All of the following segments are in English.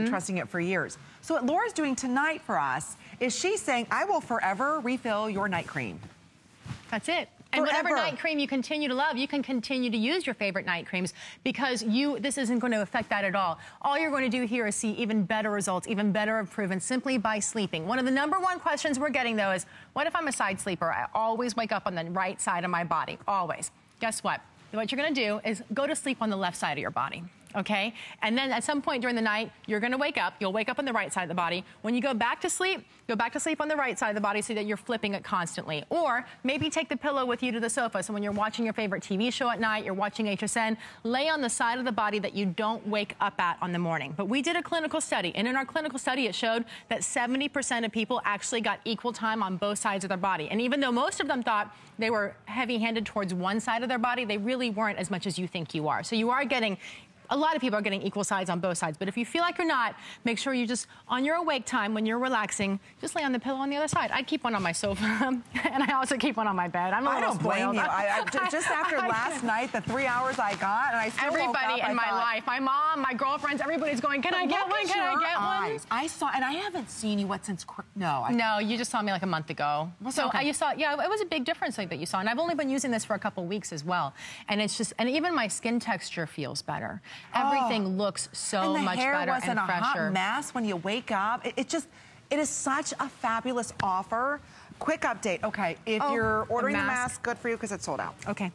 mm -hmm. trusting it for years. So what Laura's doing tonight for us is she's saying, I will forever refill your night cream. That's it. And Forever. whatever night cream you continue to love, you can continue to use your favorite night creams because you this isn't going to affect that at all. All you're going to do here is see even better results, even better improvements simply by sleeping. One of the number one questions we're getting though is, what if I'm a side sleeper? I always wake up on the right side of my body, always. Guess what? What you're going to do is go to sleep on the left side of your body okay? And then at some point during the night, you're gonna wake up. You'll wake up on the right side of the body. When you go back to sleep, go back to sleep on the right side of the body so that you're flipping it constantly. Or maybe take the pillow with you to the sofa. So when you're watching your favorite TV show at night, you're watching HSN, lay on the side of the body that you don't wake up at on the morning. But we did a clinical study, and in our clinical study, it showed that 70% of people actually got equal time on both sides of their body. And even though most of them thought they were heavy-handed towards one side of their body, they really weren't as much as you think you are. So you are getting a lot of people are getting equal sides on both sides. But if you feel like you're not, make sure you just, on your awake time, when you're relaxing, just lay on the pillow on the other side. I keep one on my sofa, and I also keep one on my bed. I'm a I don't blame you. I, I, just after last night, the three hours I got, and I still Everybody up, in my thought, life, my mom, my girlfriends, everybody's going, can I get one? Can I get eyes. one? I saw, and I haven't seen you, what, since, no. I, no, you just saw me like a month ago. so okay. you saw, yeah, it was a big difference like, that you saw. And I've only been using this for a couple weeks as well. And it's just, and even my skin texture feels better. Everything oh looks so much better and fresher. And the hair wasn't a hot mess when you wake up. It, it, just, it is such a fabulous offer. Quick update. Okay, if oh, you're ordering the mask. the mask, good for you because it's sold out. Okay.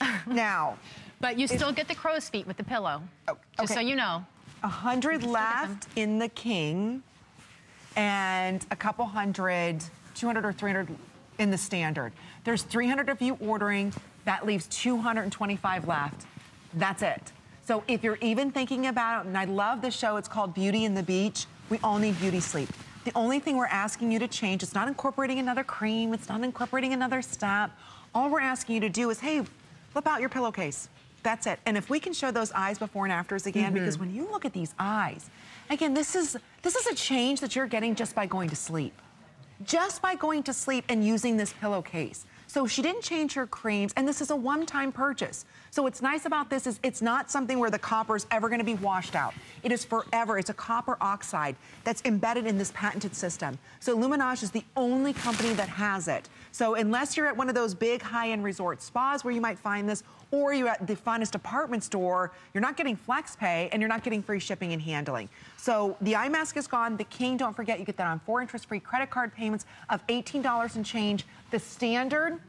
now. But you still get the crow's feet with the pillow. Oh, okay. Just so you know. A hundred left in the king and a couple hundred, 200 or 300 in the standard. There's 300 of you ordering. That leaves 225 left. That's it. So if you're even thinking about it, and I love the show, it's called Beauty and the Beach, we all need beauty sleep. The only thing we're asking you to change, it's not incorporating another cream, it's not incorporating another step. All we're asking you to do is, hey, flip out your pillowcase. That's it. And if we can show those eyes before and afters again, mm -hmm. because when you look at these eyes, again, this is, this is a change that you're getting just by going to sleep. Just by going to sleep and using this pillowcase. So she didn't change her creams, and this is a one-time purchase. So what's nice about this is it's not something where the copper is ever gonna be washed out. It is forever. It's a copper oxide that's embedded in this patented system. So Luminage is the only company that has it. So unless you're at one of those big high-end resort spas where you might find this, or you're at the finest department store, you're not getting flex pay and you're not getting free shipping and handling. So the eye mask is gone. The King, don't forget, you get that on four interest-free credit card payments of $18 and change. The standard,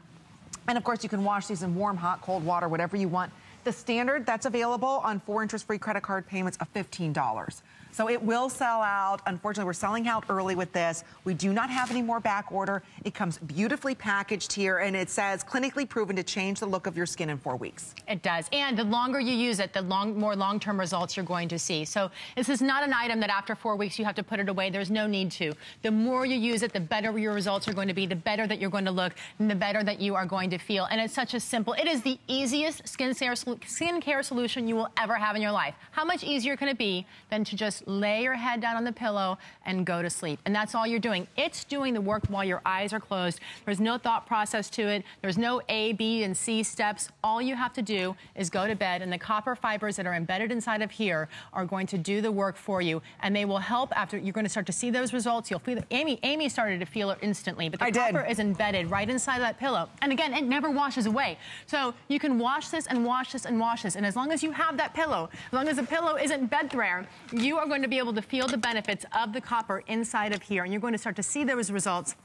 and of course you can wash these in warm, hot, cold water, whatever you want. The standard, that's available on four interest-free credit card payments of $15. So it will sell out. Unfortunately, we're selling out early with this. We do not have any more back order. It comes beautifully packaged here, and it says clinically proven to change the look of your skin in four weeks. It does. And the longer you use it, the long, more long-term results you're going to see. So this is not an item that after four weeks you have to put it away. There's no need to. The more you use it, the better your results are going to be, the better that you're going to look, and the better that you are going to feel. And it's such a simple, it is the easiest skincare, skincare solution you will ever have in your life. How much easier can it be than to just lay your head down on the pillow and go to sleep. And that's all you're doing. It's doing the work while your eyes are closed. There's no thought process to it. There's no A, B, and C steps. All you have to do is go to bed and the copper fibers that are embedded inside of here are going to do the work for you. And they will help after you're going to start to see those results. You'll feel it. Amy, Amy started to feel it instantly, but the I copper did. is embedded right inside that pillow. And again, it never washes away. So you can wash this and wash this and wash this. And as long as you have that pillow, as long as the pillow isn't bed thread, you are going to be able to feel the benefits of the copper inside of here. And you're going to start to see those results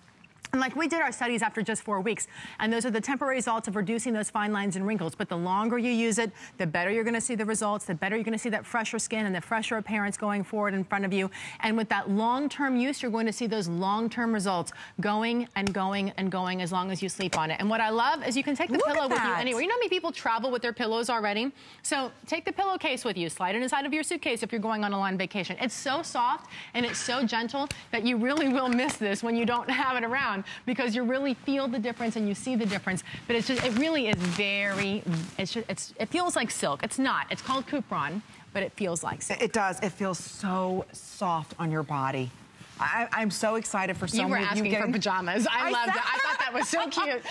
and like we did our studies after just four weeks, and those are the temporary results of reducing those fine lines and wrinkles. But the longer you use it, the better you're gonna see the results, the better you're gonna see that fresher skin and the fresher appearance going forward in front of you. And with that long-term use, you're going to see those long-term results going and going and going as long as you sleep on it. And what I love is you can take the Look pillow with you anywhere. You know how many people travel with their pillows already? So take the pillowcase with you, slide it inside of your suitcase if you're going on a long vacation. It's so soft and it's so gentle that you really will miss this when you don't have it around because you really feel the difference and you see the difference. But it's just, it really is very, it's just, it's, it feels like silk. It's not. It's called Cupron, but it feels like silk. It does. It feels so soft on your body. I, am so excited for so you were asking you for pajamas. I, I loved it. I thought that was so cute.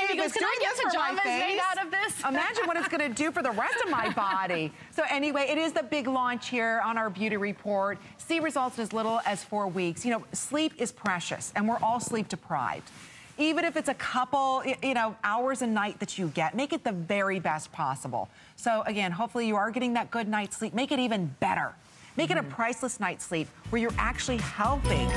Amy goes, can I get pajamas made out of this? Imagine what it's gonna do for the rest of my body. So anyway, it is the big launch here on our beauty report. See results in as little as four weeks. You know, sleep is precious and we're all sleep deprived even if it's a couple, you know, hours a night that you get, make it the very best possible. So again, hopefully you are getting that good night's sleep. Make it even better. Make it a mm-hmm. priceless night's sleep where you're actually helping,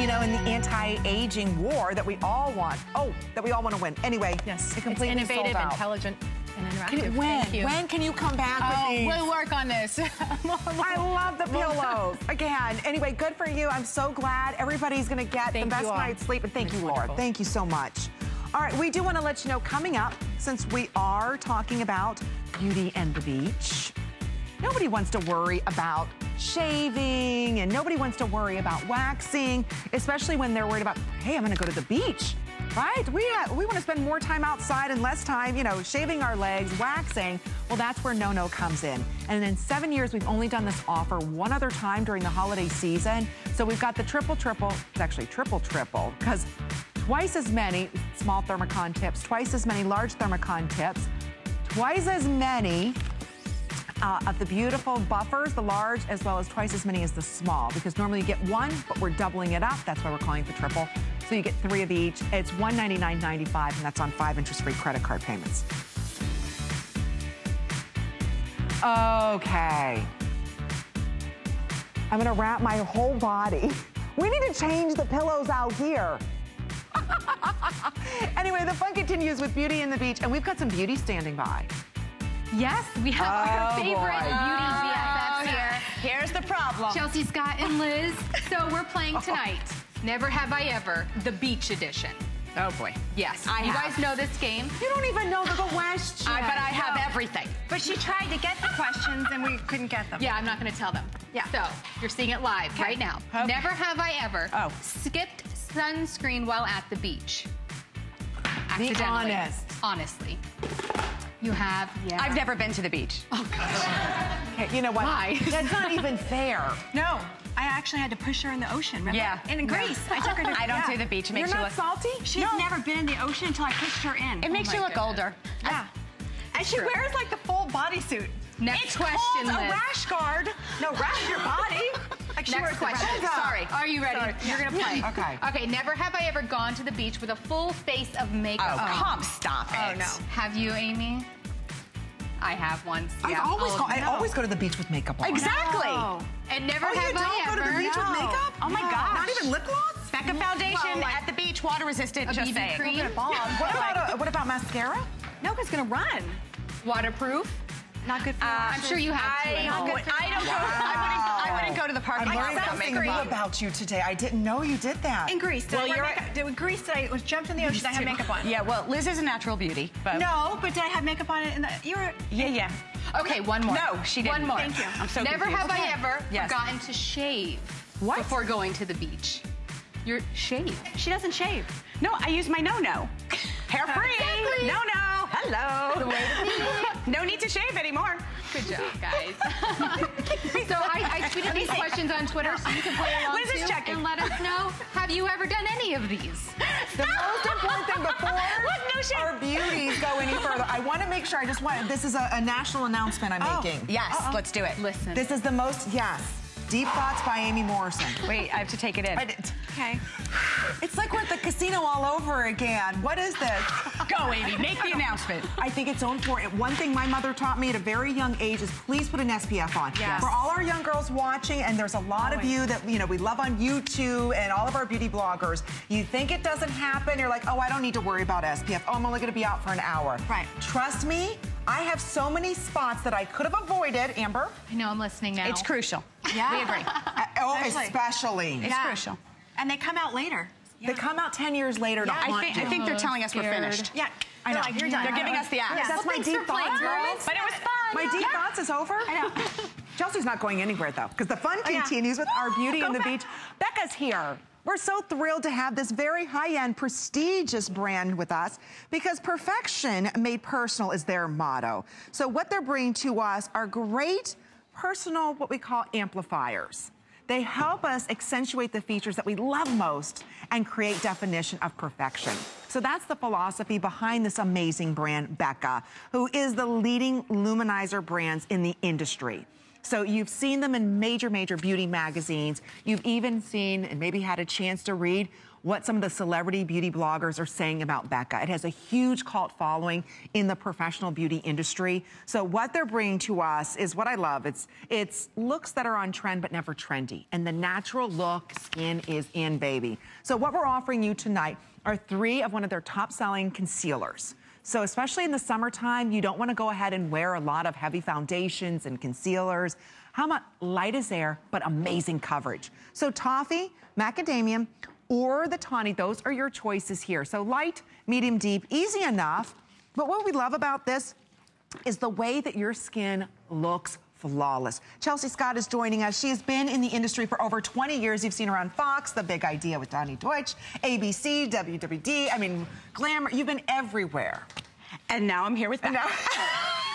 you know, in the anti-aging war that we all want. Oh, that we all want to win. Anyway, yes, it completely it's innovative, intelligent, and interactive. when? When can you come back oh, We'll work on this. I love the pillows. Again, anyway, good for you. I'm so glad everybody's going to get thank the best night's sleep. And thank it's you, wonderful. Lord. Thank you so much. All right, we do want to let you know coming up, since we are talking about beauty and the beach, nobody wants to worry about shaving and nobody wants to worry about waxing, especially when they're worried about, hey, I'm going to go to the beach right? We, uh, we want to spend more time outside and less time, you know, shaving our legs, waxing. Well, that's where No-No comes in. And in seven years, we've only done this offer one other time during the holiday season. So we've got the triple triple, it's actually triple triple, because twice as many small Thermicon tips, twice as many large Thermicon tips, twice as many uh, of the beautiful buffers, the large, as well as twice as many as the small, because normally you get one, but we're doubling it up. That's why we're calling the triple. So you get three of each. It's $199.95, and that's on five interest-free credit card payments. Okay. I'm gonna wrap my whole body. We need to change the pillows out here. anyway, the fun continues with Beauty and the Beach, and we've got some beauty standing by. Yes, we have oh our favorite boy. beauty BFFs oh, here. Here's the problem. Chelsea, Scott, and Liz. So we're playing tonight. Never Have I Ever, the beach edition. Oh boy. Yes. I you have. guys know this game. You don't even know the question. I, but I have no. everything. But she tried to get the questions and we couldn't get them. Yeah, I'm not going to tell them. Yeah. So you're seeing it live okay. right now. Okay. Never have I ever oh. skipped sunscreen while at the beach. Be honest. Honestly. You have? Yeah. I've never been to the beach. Oh, gosh. okay, you know what? Why? That's not even fair. No. I actually had to push her in the ocean, remember? Yeah. And in Greece. I took her to I don't yeah. do the beach. It makes You're you look salty? She's no. never been in the ocean until I pushed her in. It oh makes oh you look goodness. older. Yeah. I, and she true. wears like the full bodysuit. Next it's question. It's called a rash guard. No, rash your body. Are you ready? Sorry. You're gonna play. okay. Okay. Never have I ever gone to the beach with a full face of makeup. Oh, come stop oh, it. Oh no. Have you, Amy? I have once. Yeah. I always oh, go. No. I always go to the beach with makeup on. Exactly. No. And never oh, have you don't go to the beach no. with makeup? Oh my god. Not even lip gloss. Becca Foundation well, like, at the beach, water resistant. Just BB saying. Cream. what about a, what about mascara? No, it's gonna run. Waterproof. Not good for uh, I'm sure you have I, Not good for I don't wow. go. I wouldn't, I wouldn't go to the park. I'm learning something new about you today. I didn't know you did that. In Greece. Did well, I you're makeup? Did, in Greece, did I was jumped in the ocean. I had makeup on. Yeah. Well, Liz is a natural beauty, but no. But did I have makeup on? In the, you were. Yeah, yeah. Okay, one more. No, she didn't. One more. Thank you. I'm so Never confused. have okay. I ever yes. forgotten to shave what? before going to the beach. You're shave. She doesn't shave. No, I use my no-no. Hair free. Exactly. No-no. Hello. no need to shave anymore. Good job, guys. so I, I tweeted these questions on Twitter so you can play along Liz too checking. and let us know. Have you ever done any of these? The most important thing before Look, no our beauties go any further, I want to make sure. I just want. This is a, a national announcement I'm oh. making. Yes, uh -oh. let's do it. Listen. This is the most. Yes. Deep Thoughts by Amy Morrison. Wait, I have to take it in. Okay. It's like we're at the casino all over again. What is this? Go, Amy, make the announcement. I think it's so important. One thing my mother taught me at a very young age is please put an SPF on. Yes. For all our young girls watching, and there's a lot Always. of you that, you know, we love on YouTube and all of our beauty bloggers, you think it doesn't happen, you're like, oh, I don't need to worry about SPF. Oh, I'm only gonna be out for an hour. Right. Trust me, I have so many spots that I could have avoided. Amber? I know, I'm listening now. It's crucial. Yeah. We agree. Uh, oh, especially. especially. It's yeah. crucial. And they come out later. Yeah. They come out 10 years later yeah. I think, I think they're telling us we're finished. Yeah. I know. Like, you're done. They're giving us the axe. Yeah. That's well, my deep thoughts, girls. But it was fun. My deep thoughts is over. I know. Chelsea's not going anywhere, though, because the fun oh, continues with our beauty on the back. beach. Becca's here. We're so thrilled to have this very high-end, prestigious brand with us because perfection made personal is their motto. So what they're bringing to us are great personal, what we call amplifiers. They help us accentuate the features that we love most and create definition of perfection. So that's the philosophy behind this amazing brand, Becca, who is the leading luminizer brands in the industry. So you've seen them in major, major beauty magazines. You've even seen and maybe had a chance to read what some of the celebrity beauty bloggers are saying about Becca. It has a huge cult following in the professional beauty industry. So what they're bringing to us is what I love. It's, it's looks that are on trend but never trendy. And the natural look skin is in, baby. So what we're offering you tonight are three of one of their top selling concealers. So especially in the summertime, you don't want to go ahead and wear a lot of heavy foundations and concealers. How much light is there, but amazing coverage. So toffee, macadamia, or the tawny. Those are your choices here. So light, medium, deep, easy enough. But what we love about this is the way that your skin looks flawless. Chelsea Scott is joining us. She has been in the industry for over 20 years. You've seen her on Fox, The Big Idea with Donny Deutsch, ABC, WWD. I mean, Glamour. You've been everywhere. And now I'm here with Becca.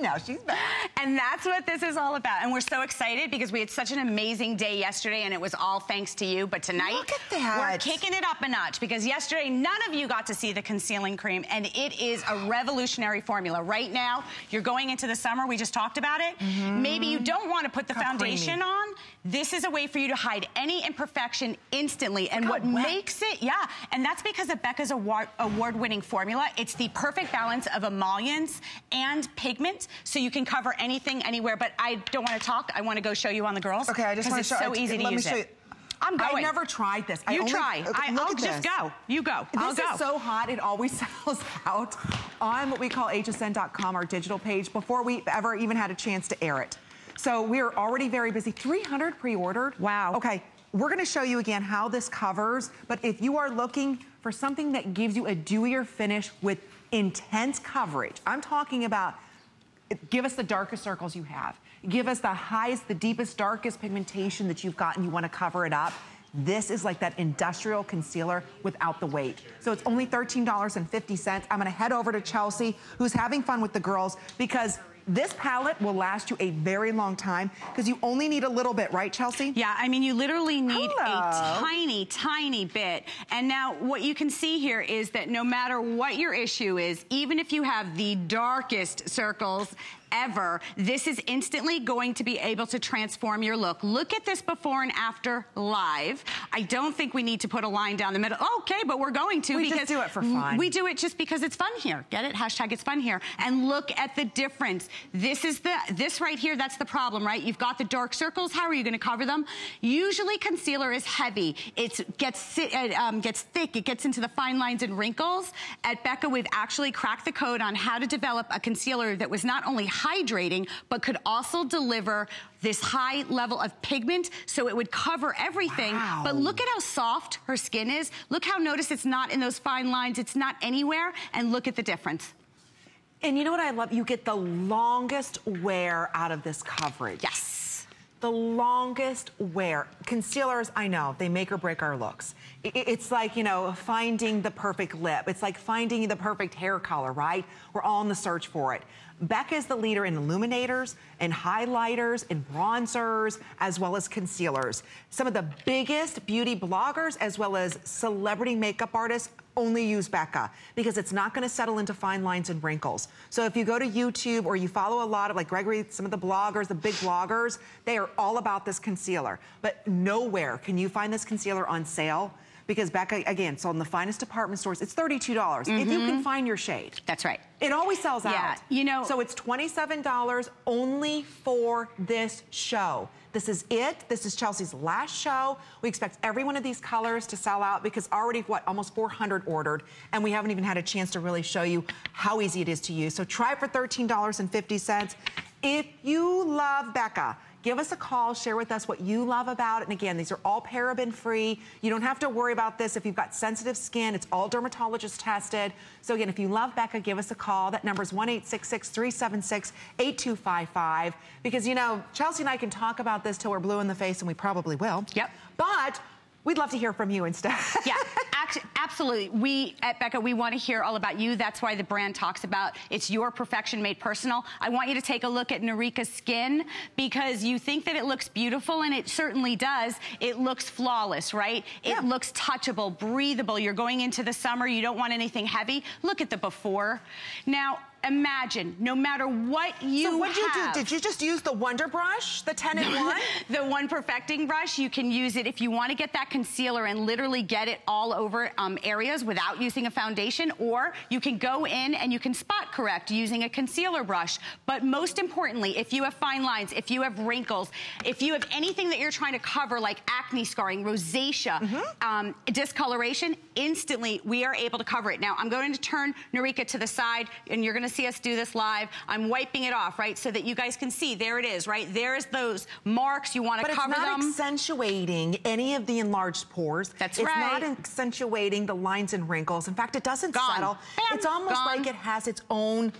now she's back. And that's what this is all about. And we're so excited because we had such an amazing day yesterday and it was all thanks to you. But tonight, Look at that. we're kicking it up a notch because yesterday none of you got to see the concealing cream and it is a revolutionary formula. Right now, you're going into the summer. We just talked about it. Mm -hmm. Maybe you don't want to put the How foundation creamy. on. This is a way for you to hide any imperfection instantly. And what makes it, yeah, and that's because of Becca's award-winning formula. It's the perfect balance of emollients and pigment so you can cover anything anywhere. But I don't want to talk. I want to go show you on the girls. Okay, I just want to show. It's so easy to use it. I'm going. I never tried this. You I only, try. Okay, I, will just go. You go. This I'll go. is so hot. It always sells out on what we call hsn.com, our digital page, before we ever even had a chance to air it. So we are already very busy. 300 pre-ordered. Wow. Okay, we're gonna show you again how this covers, but if you are looking for something that gives you a dewier finish with intense coverage, I'm talking about give us the darkest circles you have. Give us the highest, the deepest, darkest pigmentation that you've got and you wanna cover it up. This is like that industrial concealer without the weight. So it's only $13.50. I'm gonna head over to Chelsea, who's having fun with the girls, because this palette will last you a very long time because you only need a little bit, right, Chelsea? Yeah, I mean, you literally need Hello. a tiny, tiny bit. And now what you can see here is that no matter what your issue is, even if you have the darkest circles ever, this is instantly going to be able to transform your look. Look at this before and after live. I don't think we need to put a line down the middle. Okay, but we're going to we because just do it for fun. We do it just because it's fun here. Get it? Hashtag it's fun here. And look at the difference. This is the, this right here, that's the problem, right? You've got the dark circles. How are you gonna cover them? Usually concealer is heavy. It gets, it um, gets thick. It gets into the fine lines and wrinkles. At Becca, we've actually cracked the code on how to develop a concealer that was not only hydrating, but could also deliver this high level of pigment so it would cover everything. Wow. But look at how soft her skin is. Look how notice it's not in those fine lines. It's not anywhere. And look at the difference. And you know what I love? You get the longest wear out of this coverage. Yes. The longest wear. Concealers, I know, they make or break our looks. It's like, you know, finding the perfect lip. It's like finding the perfect hair color, right? We're all in the search for it. Becca is the leader in illuminators and highlighters and bronzers, as well as concealers. Some of the biggest beauty bloggers, as well as celebrity makeup artists, only use Becca because it's not going to settle into fine lines and wrinkles. So if you go to YouTube or you follow a lot of like Gregory, some of the bloggers, the big bloggers, they are all about this concealer. But nowhere can you find this concealer on sale because Becca, again, sold in the finest department stores. It's $32 mm -hmm. if you can mm-hmm. find your shade. That's right. It always sells yeah, out. You know. So it's $27 only for this show. This is it. This is Chelsea's last show. We expect every one of these colors to sell out because already, what, almost 400 ordered, and we haven't even had a chance to really show you how easy it is to use. So try it for $13.50. If you love Becca, Give us a call, share with us what you love about it. And again, these are all paraben free. You don't have to worry about this if you've got sensitive skin. It's all dermatologist tested. So again, if you love Becca, give us a call. That number is 1-866-376-8255. Because, you know, Chelsea and I can talk about this till we're blue in the face, and we probably will. Yep. But we'd love to hear from you instead. yeah. absolutely. We at Becca, we want to hear all about you. That's why the brand talks about it's your perfection made personal. I want you to take a look at Norika's skin because you think that it looks beautiful and it certainly does. It looks flawless, right? Yeah. It looks touchable, breathable. You're going into the summer. You don't want anything heavy. Look at the before. Now, imagine, no matter what you So what did you do? Did you just use the Wonder Brush, the 10 in 1? the One Perfecting Brush, you can use it if you want to get that concealer and literally get it all over um, areas without using a foundation, or you can go in and you can spot correct using a concealer brush. But most importantly, if you have fine lines, if you have wrinkles, if you have anything that you're trying to cover like acne scarring, rosacea, mm -hmm. um, discoloration, instantly we are able to cover it. Now, I'm going to turn Norika to the side and you're going to see us do this live. I'm wiping it off, right, so that you guys can see. There it is, right? There's those marks. You want to cover them. But it's not accentuating any of the enlarged pores. That's it's right. It's not accentuating the lines and wrinkles. In fact, it doesn't Gone. settle. Bam. It's almost Gone. like it has its own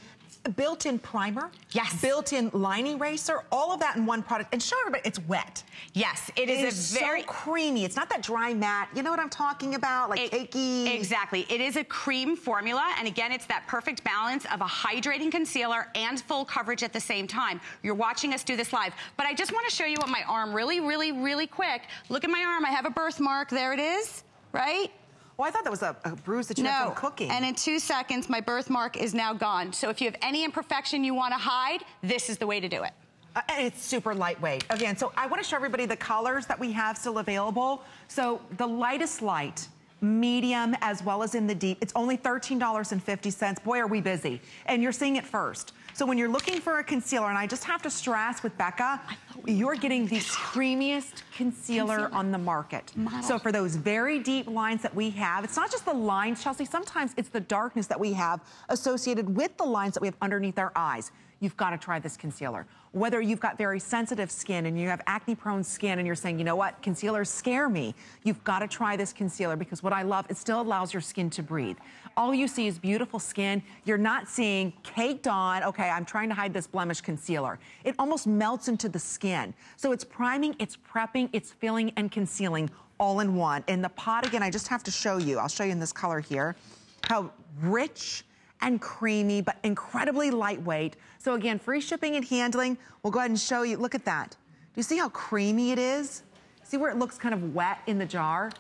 built-in primer. Yes. Built-in line eraser, all of that in one product. And show everybody, it's wet. Yes, it is, it is a very... so creamy. It's not that dry matte. You know what I'm talking about? Like it, cakey. Exactly. It is a cream formula. And again, it's that perfect balance of a hydrating concealer and full coverage at the same time. You're watching us do this live. But I just want to show you what my arm really, really, really quick. Look at my arm. I have a birthmark. There it is, right? Well, I thought that was a, a bruise that you no. had from cooking. And in two seconds, my birthmark is now gone. So if you have any imperfection you want to hide, this is the way to do it. Uh, and it's super lightweight. Again, so I want to show everybody the colors that we have still available. So the lightest light, medium, as well as in the deep, it's only $13.50. Boy, are we busy. And you're seeing it first. So when you're looking for a concealer, and I just have to stress with Becca, you're getting the creamiest concealer, concealer. on the market. Model. So for those very deep lines that we have, it's not just the lines, Chelsea, sometimes it's the darkness that we have associated with the lines that we have underneath our eyes. You've got to try this concealer. Whether you've got very sensitive skin and you have acne prone skin and you're saying, you know what, concealers scare me, you've got to try this concealer because what I love, it still allows your skin to breathe. All you see is beautiful skin. You're not seeing caked on, okay, I'm trying to hide this blemish concealer. It almost melts into the skin. So it's priming, it's prepping, it's filling and concealing all in one. And the pot, again, I just have to show you, I'll show you in this color here, how rich and creamy, but incredibly lightweight. So again, free shipping and handling. We'll go ahead and show you, look at that. Do you see how creamy it is? See where it looks kind of wet in the jar?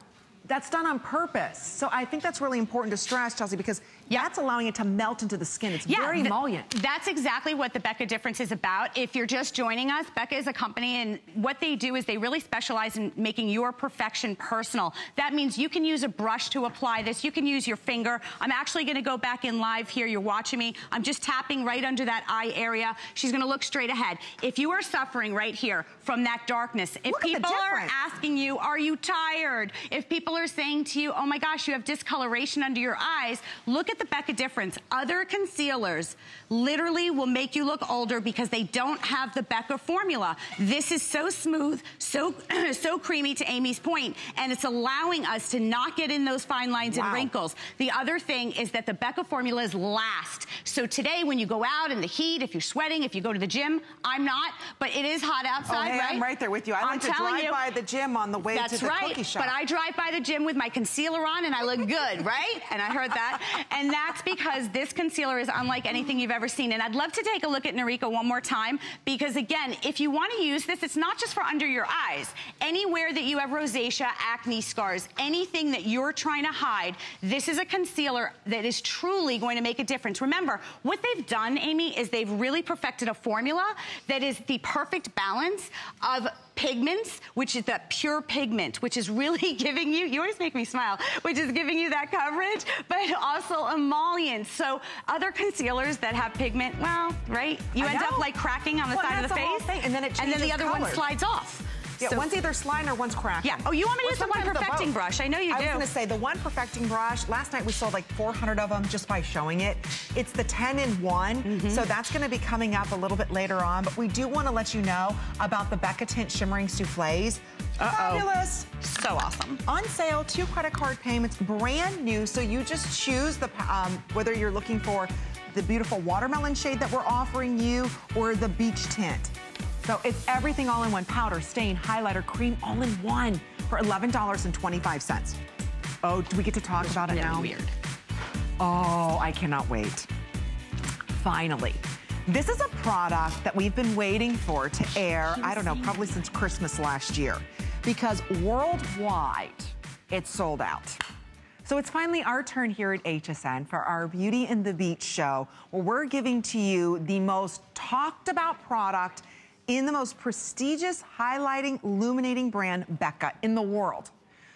That's done on purpose. So I think that's really important to stress, Chelsea, because yeah. that's allowing it to melt into the skin. It's yeah, very emollient. That's exactly what the Becca difference is about. If you're just joining us, Becca is a company, and what they do is they really specialize in making your perfection personal. That means you can use a brush to apply this. You can use your finger. I'm actually going to go back in live here. You're watching me. I'm just tapping right under that eye area. She's going to look straight ahead. If you are suffering right here from that darkness, if look people are asking you, are you tired? If people are saying to you, oh my gosh, you have discoloration under your eyes, look at the Becca difference. Other concealers literally will make you look older because they don't have the Becca formula. This is so smooth, so, so creamy to Amy's point, and it's allowing us to not get in those fine lines wow. and wrinkles. The other thing is that the Becca formula is last. So today when you go out in the heat, if you're sweating, if you go to the gym, I'm not, but it is hot oh, outside, oh, hey, right? I'm right there with you. I I'm like to drive you, by the gym on the way to the right, cookie shop. But I drive by the gym with my concealer on and I look good, right? And I heard that. And that's because this concealer is unlike anything you've ever seen. And I'd love to take a look at Norika one more time because again, if you want to use this, it's not just for under your eyes. Anywhere that you have rosacea, acne scars, anything that you're trying to hide, this is a concealer that is truly going to make a difference. Remember, what they've done, Amy, is they've really perfected a formula that is the perfect balance of pigments, which is that pure pigment, which is really giving you, you always make me smile, which is giving you that coverage, but also emollients. So other concealers that have pigment, well, right? You I end know. up like cracking on the well, side of the face. And then it And then the other one slides off. Yeah, so, one's either sliding or one's cracked. Yeah. Oh, you want me to use the one perfecting brush? I know you I do. I was going to say, the one perfecting brush, last night we sold like 400 of them just by showing it. It's the 10 in one, mm -hmm. so that's going to be coming up a little bit later on. But we do want to let you know about the Becca Tint Shimmering Souffles. Uh-oh. Fabulous. So awesome. On sale, two credit card payments, brand new. So you just choose the um, whether you're looking for the beautiful watermelon shade that we're offering you or the beach tint. So it's everything all in one, powder, stain, highlighter, cream, all in one for $11.25. Oh, do we get to talk about it now? weird. Oh, I cannot wait. Finally. This is a product that we've been waiting for to air, I don't know, probably since Christmas last year. Because worldwide, it's sold out. So it's finally our turn here at HSN for our Beauty and the Beach show, where we're giving to you the most talked about product in the most prestigious, highlighting, illuminating brand, Becca, in the world.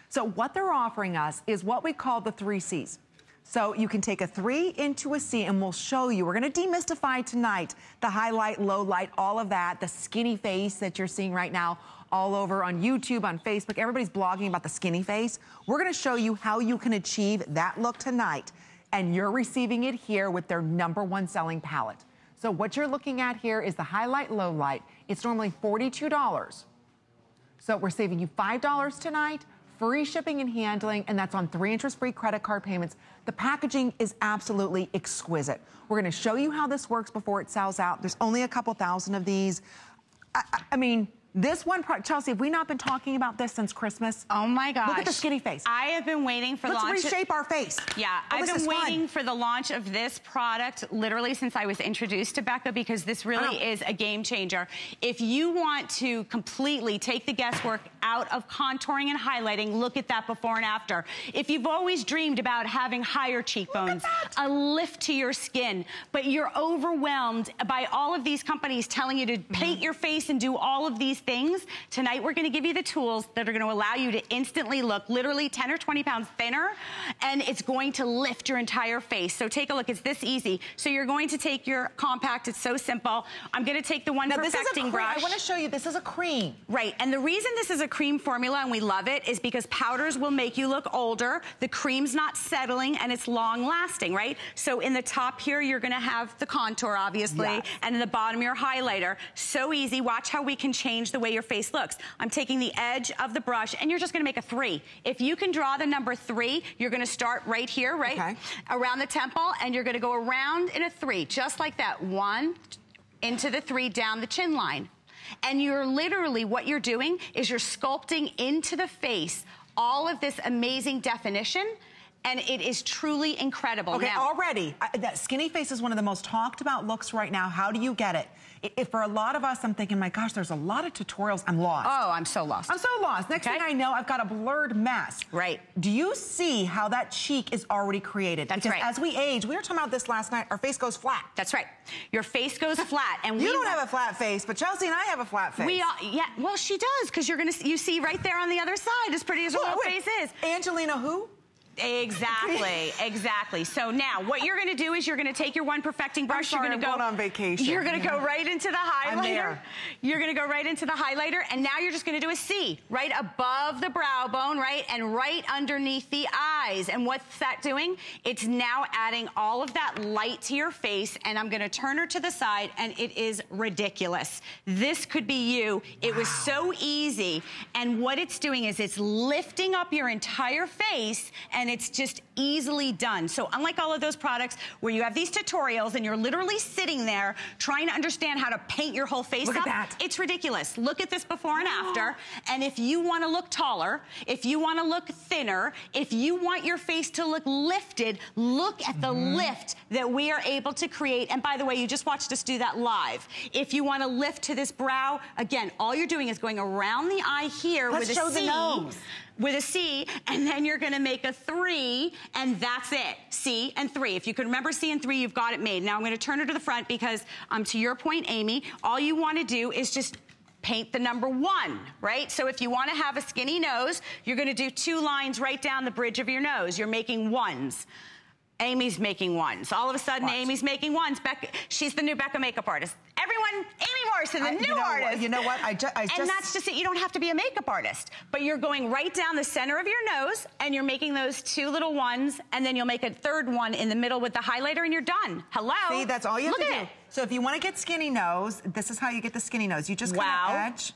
So what they're offering us is what we call the three C's. So you can take a three into a C and we'll show you. We're gonna demystify tonight the highlight, low light, all of that, the skinny face that you're seeing right now all over on YouTube, on Facebook. Everybody's blogging about the skinny face. We're gonna show you how you can achieve that look tonight. And you're receiving it here with their number one selling palette. So what you're looking at here is the highlight, low light. It's normally $42. So we're saving you $5 tonight free shipping and handling, and that's on three interest-free credit card payments. The packaging is absolutely exquisite. We're gonna show you how this works before it sells out. There's only a couple thousand of these. I, I mean, this one product, Chelsea, have we not been talking about this since Christmas? Oh my gosh. Look at the skinny face. I have been waiting for Let's launch. reshape our face. Yeah, oh, I've been waiting fun. for the launch of this product literally since I was introduced to Becca because this really is a game changer. If you want to completely take the guesswork out of contouring and highlighting, look at that before and after. If you've always dreamed about having higher cheekbones, a lift to your skin, but you're overwhelmed by all of these companies telling you to paint mm-hmm. your face and do all of these things, tonight we're gonna give you the tools that are gonna allow you to instantly look literally 10 or 20 pounds thinner, and it's going to lift your entire face. So take a look, it's this easy. So you're going to take your compact, it's so simple. I'm gonna take the one now, perfecting this is a cream. brush. I wanna show you, this is a cream. Right, and the reason this is a cream formula and we love it is because powders will make you look older, the cream's not settling, and it's long lasting, right? So in the top here, you're gonna have the contour, obviously, Yes. and in the bottom, your highlighter. So easy, watch how we can change the way your face looks. I'm taking the edge of the brush, and you're just gonna make a three. If you can draw the number three, you're gonna start right here, right? Okay. Around the temple, and you're gonna go around in a three, just like that. One, into the three, down the chin line. And you're literally, what you're doing is you're sculpting into the face all of this amazing definition and it is truly incredible. Okay, now, already, that skinny face is one of the most talked about looks right now. How do you get it? If for a lot of us, I'm thinking, my gosh, there's a lot of tutorials. I'm lost. oh, I'm so lost. I'm so lost. Next Okay. thing I know, I've got a blurred mess. Right. Do you see how that cheek is already created? That's because right. as we age, we were talking about this last night, our face goes flat. That's right. Your face goes flat, and You we don't have a flat face, but Chelsea and I have a flat face. We all, yeah. Well, she does because you're gonna you see right there on the other side, as pretty as her wait. face is. Angelina who? Exactly, exactly. So now what you're gonna do is you're gonna take your one perfecting brush, sorry, you're gonna go going on vacation. You're gonna go right into the highlighter. You're gonna go right into the highlighter, and now you're just gonna do a C, right above the brow bone, right? And right underneath the eyes. And what's that doing? It's now adding all of that light to your face, and I'm gonna turn her to the side, and it is ridiculous. This could be you. It was so easy. And what it's doing is it's lifting up your entire face and it's just easily done. So unlike all of those products where you have these tutorials and you're literally sitting there trying to understand how to paint your whole face Look at that. it's ridiculous. Look at this before and after. And if you want to look taller, if you want to look thinner, if you want your face to look lifted, look at the Mm-hmm. lift that we are able to create. And by the way, you just watched us do that live. If you want to lift to this brow, again, all you're doing is going around the eye here Let's with a show the nose. With a C, and then you're gonna make a three, and that's it. C and three. If you can remember C and three, you've got it made. Now I'm gonna turn her to the front because, um, to your point, Amy, all you wanna do is just paint the number one, right? So if you wanna have a skinny nose, you're gonna do two lines right down the bridge of your nose. You're making ones. Amy's making ones. All of a sudden, What? Amy's making ones. Becca, she's the new Becca makeup artist. Everyone, Amy Morrison, the I- new you know what- artist. you know what? I ju- I and just- that's just it. You don't have to be a makeup artist, but you're going right down the center of your nose, and you're making those two little ones, and then you'll make a third one in the middle with the highlighter, and you're done. Hello. See, that's all you have Look to at do. it. So if you want to get skinny nose, this is how you get the skinny nose. You just kind Wow. of edge.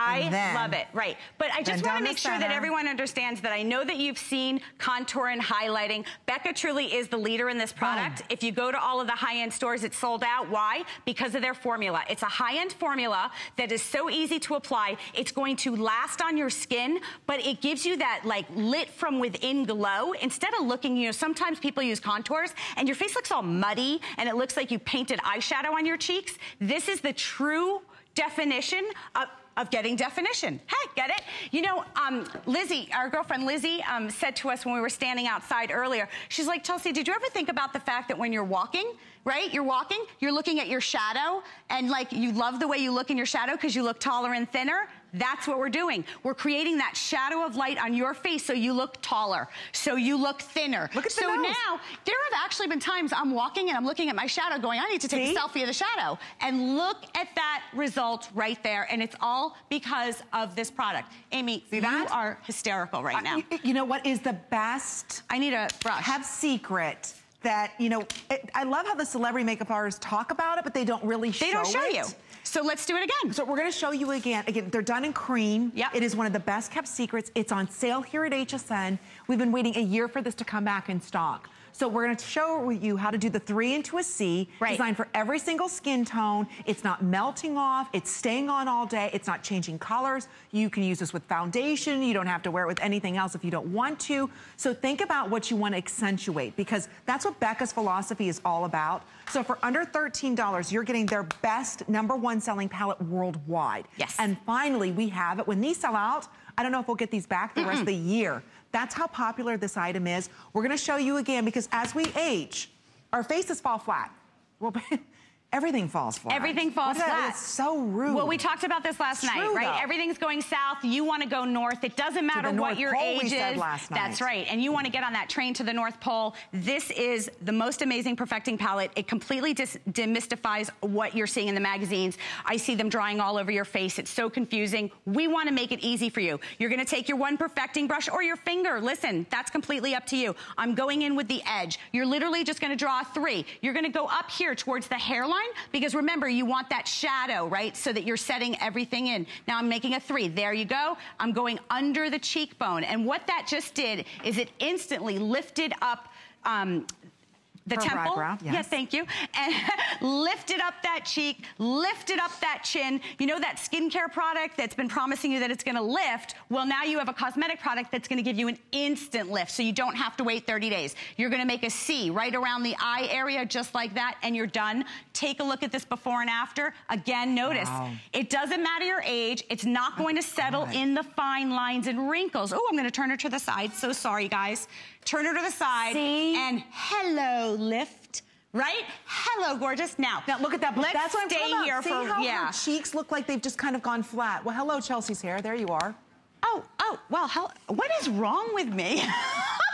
I love it. Right. But I just want to make sure that everyone understands that I know that you've seen contour and highlighting. Becca truly is the leader in this product. If you go to all of the high-end stores, it's sold out. Why? Because of their formula. It's a high-end formula that is so easy to apply. It's going to last on your skin, but it gives you that like lit from within glow. Instead of looking, you know, sometimes people use contours and your face looks all muddy and it looks like you painted eyeshadow on your cheeks. This is the true definition of of getting definition. Hey, get it? You know, um, Lizzie, our girlfriend Lizzie, um, said to us when we were standing outside earlier, she's like, Chelsea, did you ever think about the fact that when you're walking, right? You're walking, you're looking at your shadow, and like you love the way you look in your shadow because you look taller and thinner. That's what we're doing. We're creating that shadow of light on your face so you look taller, so you look thinner. Look at the so nose. now, there have actually been times I'm walking and I'm looking at my shadow going, I need to take See? a selfie of the shadow. And look at that result right there. And it's all because of this product. Amy, See you that? are hysterical right now. You, you know what is the best I need a brush. have secret that, you know, it, I love how the celebrity makeup artists talk about it, but they don't really show they don't show it. you. So let's do it again. So we're gonna show you again. Again, they're done in cream. Yep. It is one of the best kept secrets. It's on sale here at HSN. We've been waiting a year for this to come back in stock. So we're gonna show you how to do the three into a C, Right. designed for every single skin tone. It's not melting off, it's staying on all day, it's not changing colors. You can use this with foundation, you don't have to wear it with anything else if you don't want to. So think about what you wanna accentuate because that's what Becca's philosophy is all about. So for under $13, you're getting their best number one selling palette worldwide. Yes. And finally, we have it. When these sell out, I don't know if we'll get these back the rest of the year. That's how popular this item is. We're gonna show you again because as we age, our faces fall flat. Well, everything falls flat. Everything falls What's that? flat. It's so rude. Well, we talked about this last It's night, right? though. Everything's going south. You want to go north. It doesn't matter what your Pole, we age said is. That's right. And you want to get on that train to the North Pole. This is the most amazing perfecting palette. It completely dis- demystifies what you're seeing in the magazines. I see them drying all over your face. It's so confusing. We want to make it easy for you. You're going to take your one perfecting brush or your finger. Listen, that's completely up to you. I'm going in with the edge. You're literally just going to draw three. You're going to go up here towards the hairline because remember, you want that shadow, right? So that you're setting everything in. Now I'm making a three. There you go. I'm going under the cheekbone. And what that just did is it instantly lifted up um, the Her temple. yes. Yeah, thank you. And lifted up that cheek, lifted up that chin. You know that skincare product that's been promising you that it's gonna lift? Well, now you have a cosmetic product that's gonna give you an instant lift, so you don't have to wait 30 days. You're gonna make a C right around the eye area, just like that, and you're done. Take a look at this before and after. Again, notice, Wow. it doesn't matter your age. It's not oh going to settle God. in the fine lines and wrinkles. Oh, I'm gonna turn her to the side. So sorry, guys. Turn her to the side. See? And hello, lift. Right? Hello, gorgeous. Now, Now look at that. Let's That's what I'm stay about. here See for how yeah. her cheeks look like they've just kind of gone flat. Well, hello, Chelsea's hair. There you are. Oh, oh, well, hell, what is wrong with me?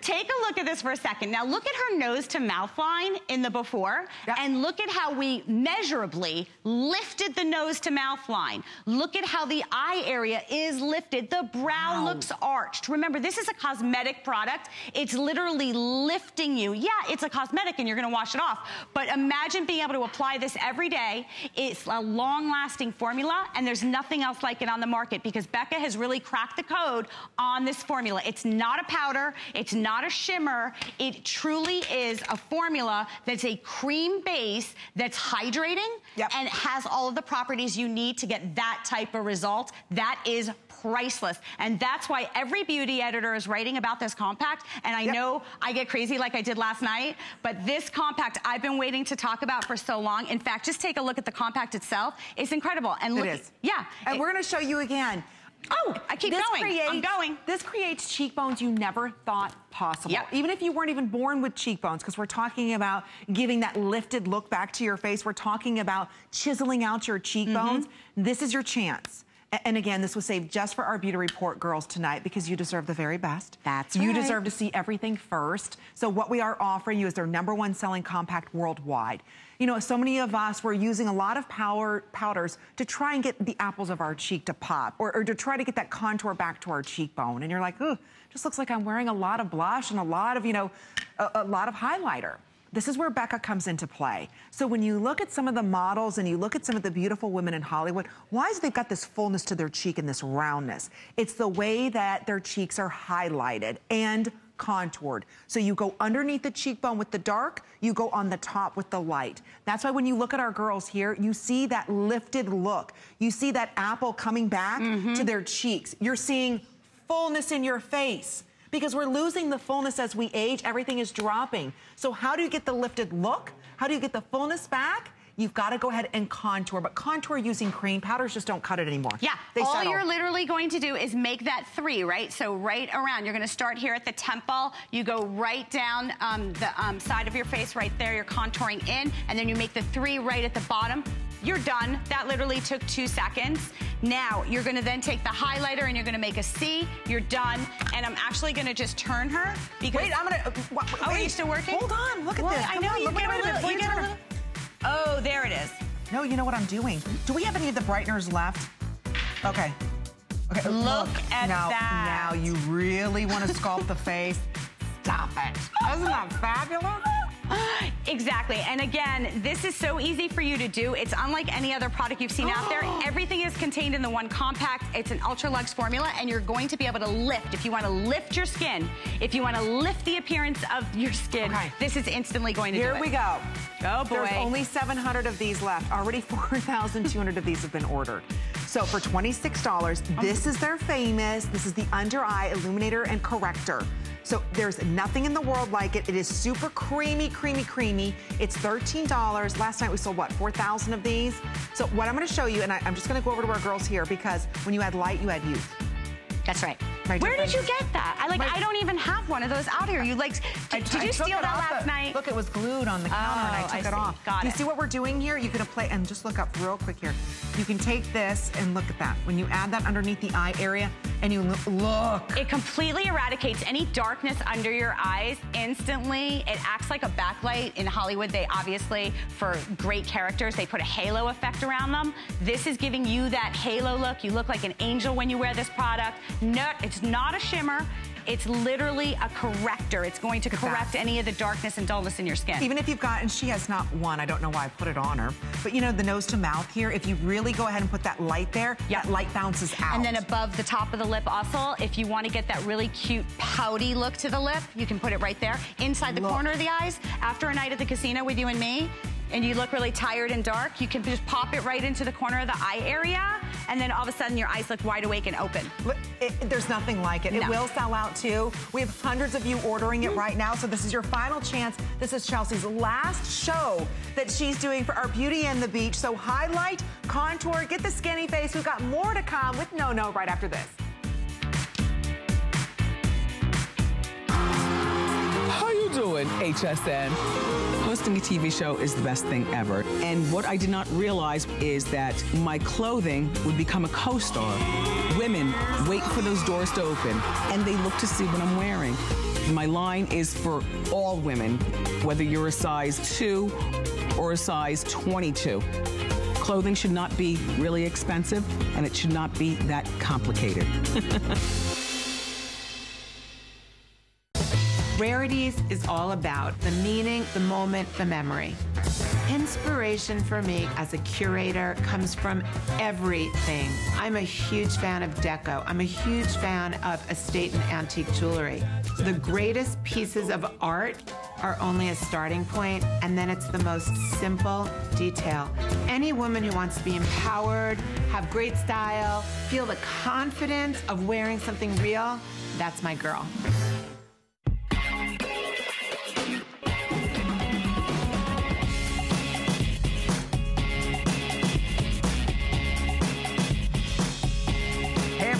Take a look at this for a second. Now look at her nose to mouth line in the before Yep. and look at how we measurably lifted the nose to mouth line. Look at how the eye area is lifted. The brow Wow. looks arched. Remember, this is a cosmetic product. It's literally lifting you. Yeah, it's a cosmetic and you're gonna wash it off. But imagine being able to apply this every day. It's a long lasting formula and there's nothing else like it on the market because Becca has really cracked the code on this formula. It's not a powder. It's not a shimmer. It truly is a formula that's a cream base that's hydrating Yep. and has all of the properties you need to get that type of result. That is priceless. And that's why every beauty editor is writing about this compact. And I Yep. know I get crazy like I did last night, but this compact I've been waiting to talk about for so long. In fact, just take a look at the compact itself. It's incredible. And look, it is. yeah. And It- we're gonna show you again. Oh, I keep This going. I'm going. This creates cheekbones you never thought possible. Yep. Even if you weren't even born with cheekbones, because we're talking about giving that lifted look back to your face. We're talking about chiseling out your cheekbones. Mm-hmm. This is your chance. And again, this was saved just for our Beauty Report girls tonight because you deserve the very best. That's You right. deserve to see everything first. So what we are offering you is their number one selling compact worldwide. You know, so many of us were using a lot of power powders to try and get the apples of our cheek to pop or, or to try to get that contour back to our cheekbone. And you're like, ooh, just looks like I'm wearing a lot of blush and a lot of, you know, a, a lot of highlighter. this is where Becca comes into play. So when you look at some of the models and you look at some of the beautiful women in Hollywood, why is they've got this fullness to their cheek and this roundness? It's the way that their cheeks are highlighted and contoured. So you go underneath the cheekbone with the dark, you go on the top with the light. That's why when you look at our girls here, you see that lifted look. You see that apple coming back mm -hmm. to their cheeks. You're seeing fullness in your face because we're losing the fullness as we age. Everything is dropping. So how do you get the lifted look? How do you get the fullness back? You've got to go ahead and contour, but contour using cream powders just don't cut it anymore. Yeah, they all settle. you're literally going to do is make that three, right? So right around, you're going to start here at the temple, you go right down um, the um, side of your face right there, you're contouring in, and then you make the three right at the bottom. You're done. That literally took two seconds. Now, you're gonna then take the highlighter and you're gonna make a C. You're done. And I'm actually gonna just turn her because- Wait, I'm gonna, uh, wait, oh, are you still working? Hold on, look at well, this. I know, you get a little, you get a little. Oh, there it is. No, you know what I'm doing. Do we have any of the brighteners left? Okay. Okay, look, look at now, that. Now you really want to sculpt the face? Stop it. Isn't that fabulous? Exactly. And again, this is so easy for you to do. It's unlike any other product you've seen out there. Oh. Everything is contained in the one compact. It's an Ultra Luxe formula, and you're going to be able to lift. If you want to lift your skin, if you want to lift the appearance of your skin, okay. this is instantly going to Here do. Here we go. Oh, boy. There's only 700 of these left. Already 4,200 of these have been ordered. So for $26, this um. is their famous, this is the under eye illuminator and corrector. So there's nothing in the world like it. It is super creamy, creamy, creamy. It's $13. Last night we sold, what, 4,000 of these? So what I'm gonna show you, and I, I'm just gonna go over to our girls here because when you add light, you add youth. That's right. Where did you get that? I like. My, I don't even have one of those out here. You like? Did, did you steal that last the, night? Look, it was glued on the counter, oh, and I oh, took I it see. off. Got you it. see what we're doing here? You can apply and just look up real quick here. You can take this and look at that. When you add that underneath the eye area, and you look. It completely eradicates any darkness under your eyes instantly. It acts like a backlight. In Hollywood, they obviously, for great characters, they put a halo effect around them. This is giving you that halo look. You look like an angel when you wear this product. No, it's not a shimmer. It's literally a corrector. It's going to correct any of the darkness and dullness in your skin. Even if you've got, and she has not one, I don't know why I put it on her, but you know, the nose to mouth here, if you really go ahead and put that light there, yep. that light bounces out. And then above the top of the lip also, if you want to get that really cute pouty look to the lip, you can put it right there. Inside the look. corner of the eyes, after a night at the casino with you and me, and you look really tired and dark, you can just pop it right into the corner of the eye area, and then all of a sudden your eyes look wide awake and open. It, there's nothing like it. No. It will sell out too. We have hundreds of you ordering it right now, so this is your final chance. This is Chelsea's last show that she's doing for our Beauty and the Beach. So highlight, contour, get the skinny face. We've got more to come with No No right after this. HSN? Hosting a TV show is the best thing ever. And what I did not realize is that my clothing would become a co-star. Women wait for those doors to open and they look to see what I'm wearing. My line is for all women, whether you're a size 2 or a size 22. Clothing should not be really expensive and it should not be that complicated. Rarities is all about the meaning, the moment, the memory. Inspiration for me as a curator comes from everything. I'm a huge fan of deco. I'm a huge fan of estate and antique jewelry. The greatest pieces of art are only a starting point, and then it's the most simple detail. Any woman who wants to be empowered, have great style, feel the confidence of wearing something real, that's my girl.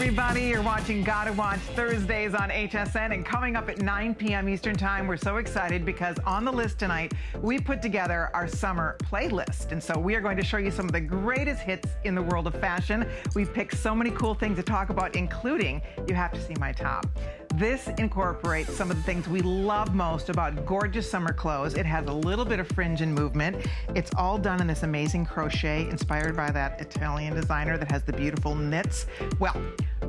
Everybody. You're watching Gotta Watch Thursdays on HSN. And coming up at 9 p.m. Eastern Time, we're so excited because on the list tonight, we put together our summer playlist. And so we are going to show you some of the greatest hits in the world of fashion. We've picked so many cool things to talk about, including You Have to See My Top. This incorporates some of the things we love most about gorgeous summer clothes. It has a little bit of fringe and movement. It's all done in this amazing crochet inspired by that Italian designer that has the beautiful knits. Well,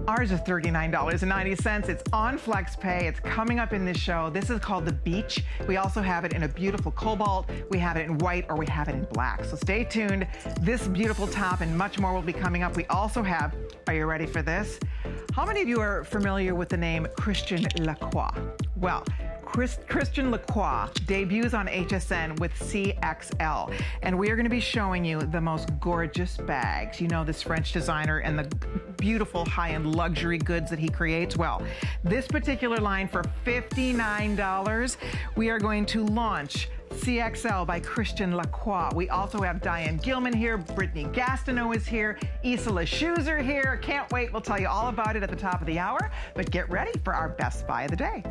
Ours is $39.90. It's on FlexPay. It's coming up in this show. This is called the Beach. We also have it in a beautiful cobalt. We have it in white or we have it in black. So stay tuned. This beautiful top and much more will be coming up. We also have, are you ready for this? How many of you are familiar with the name Christian Lacroix? Well, Chris, Christian Lacroix debuts on HSN with CXL. And we are going to be showing you the most gorgeous bags. You know, this French designer and the beautiful high end luxury goods that he creates. Well, this particular line for $59, we are going to launch CXL by Christian Lacroix. We also have Diane Gilman here, Brittny Gastineau is here, Isla Shoes are here. Can't wait. We'll tell you all about it at the top of the hour. But get ready for our best buy of the day.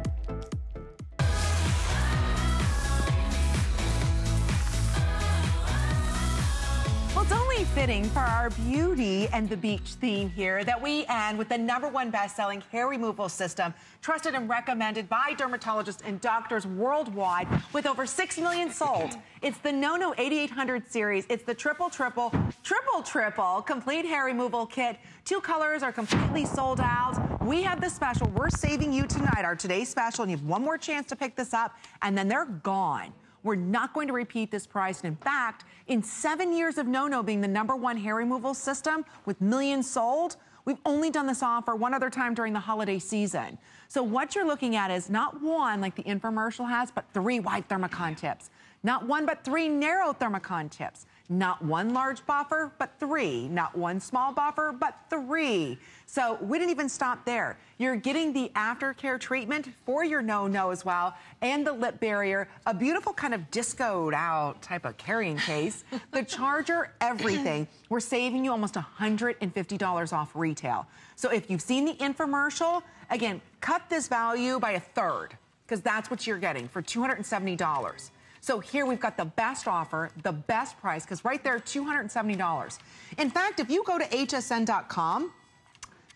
Well, it's only fitting for our beauty and the beach theme here that we end with the number one best-selling hair removal system, trusted and recommended by dermatologists and doctors worldwide, with over 6 million sold. It's the NoNo 8800 series. It's the triple, triple, triple, triple complete hair removal kit. Two colors are completely sold out. We have the special. We're saving you tonight, our today's special, and you have one more chance to pick this up, and then they're gone. We're not going to repeat this price. And in fact, in seven years of NoNo being the number one hair removal system with millions sold, we've only done this offer one other time during the holiday season. So what you're looking at is not one like the infomercial has, but three wide Thermicon tips. Not one, but three narrow Thermicon tips. Not one large buffer, but three. Not one small buffer, but three. So we didn't even stop there. You're getting the aftercare treatment for your no-no as well, and the lip barrier, a beautiful kind of discoed out type of carrying case, the charger, everything. We're saving you almost $150 off retail. So if you've seen the infomercial, again, cut this value by a third, because that's what you're getting for $270. So here we've got the best offer, the best price, because right there, $270. In fact, if you go to hsn.com,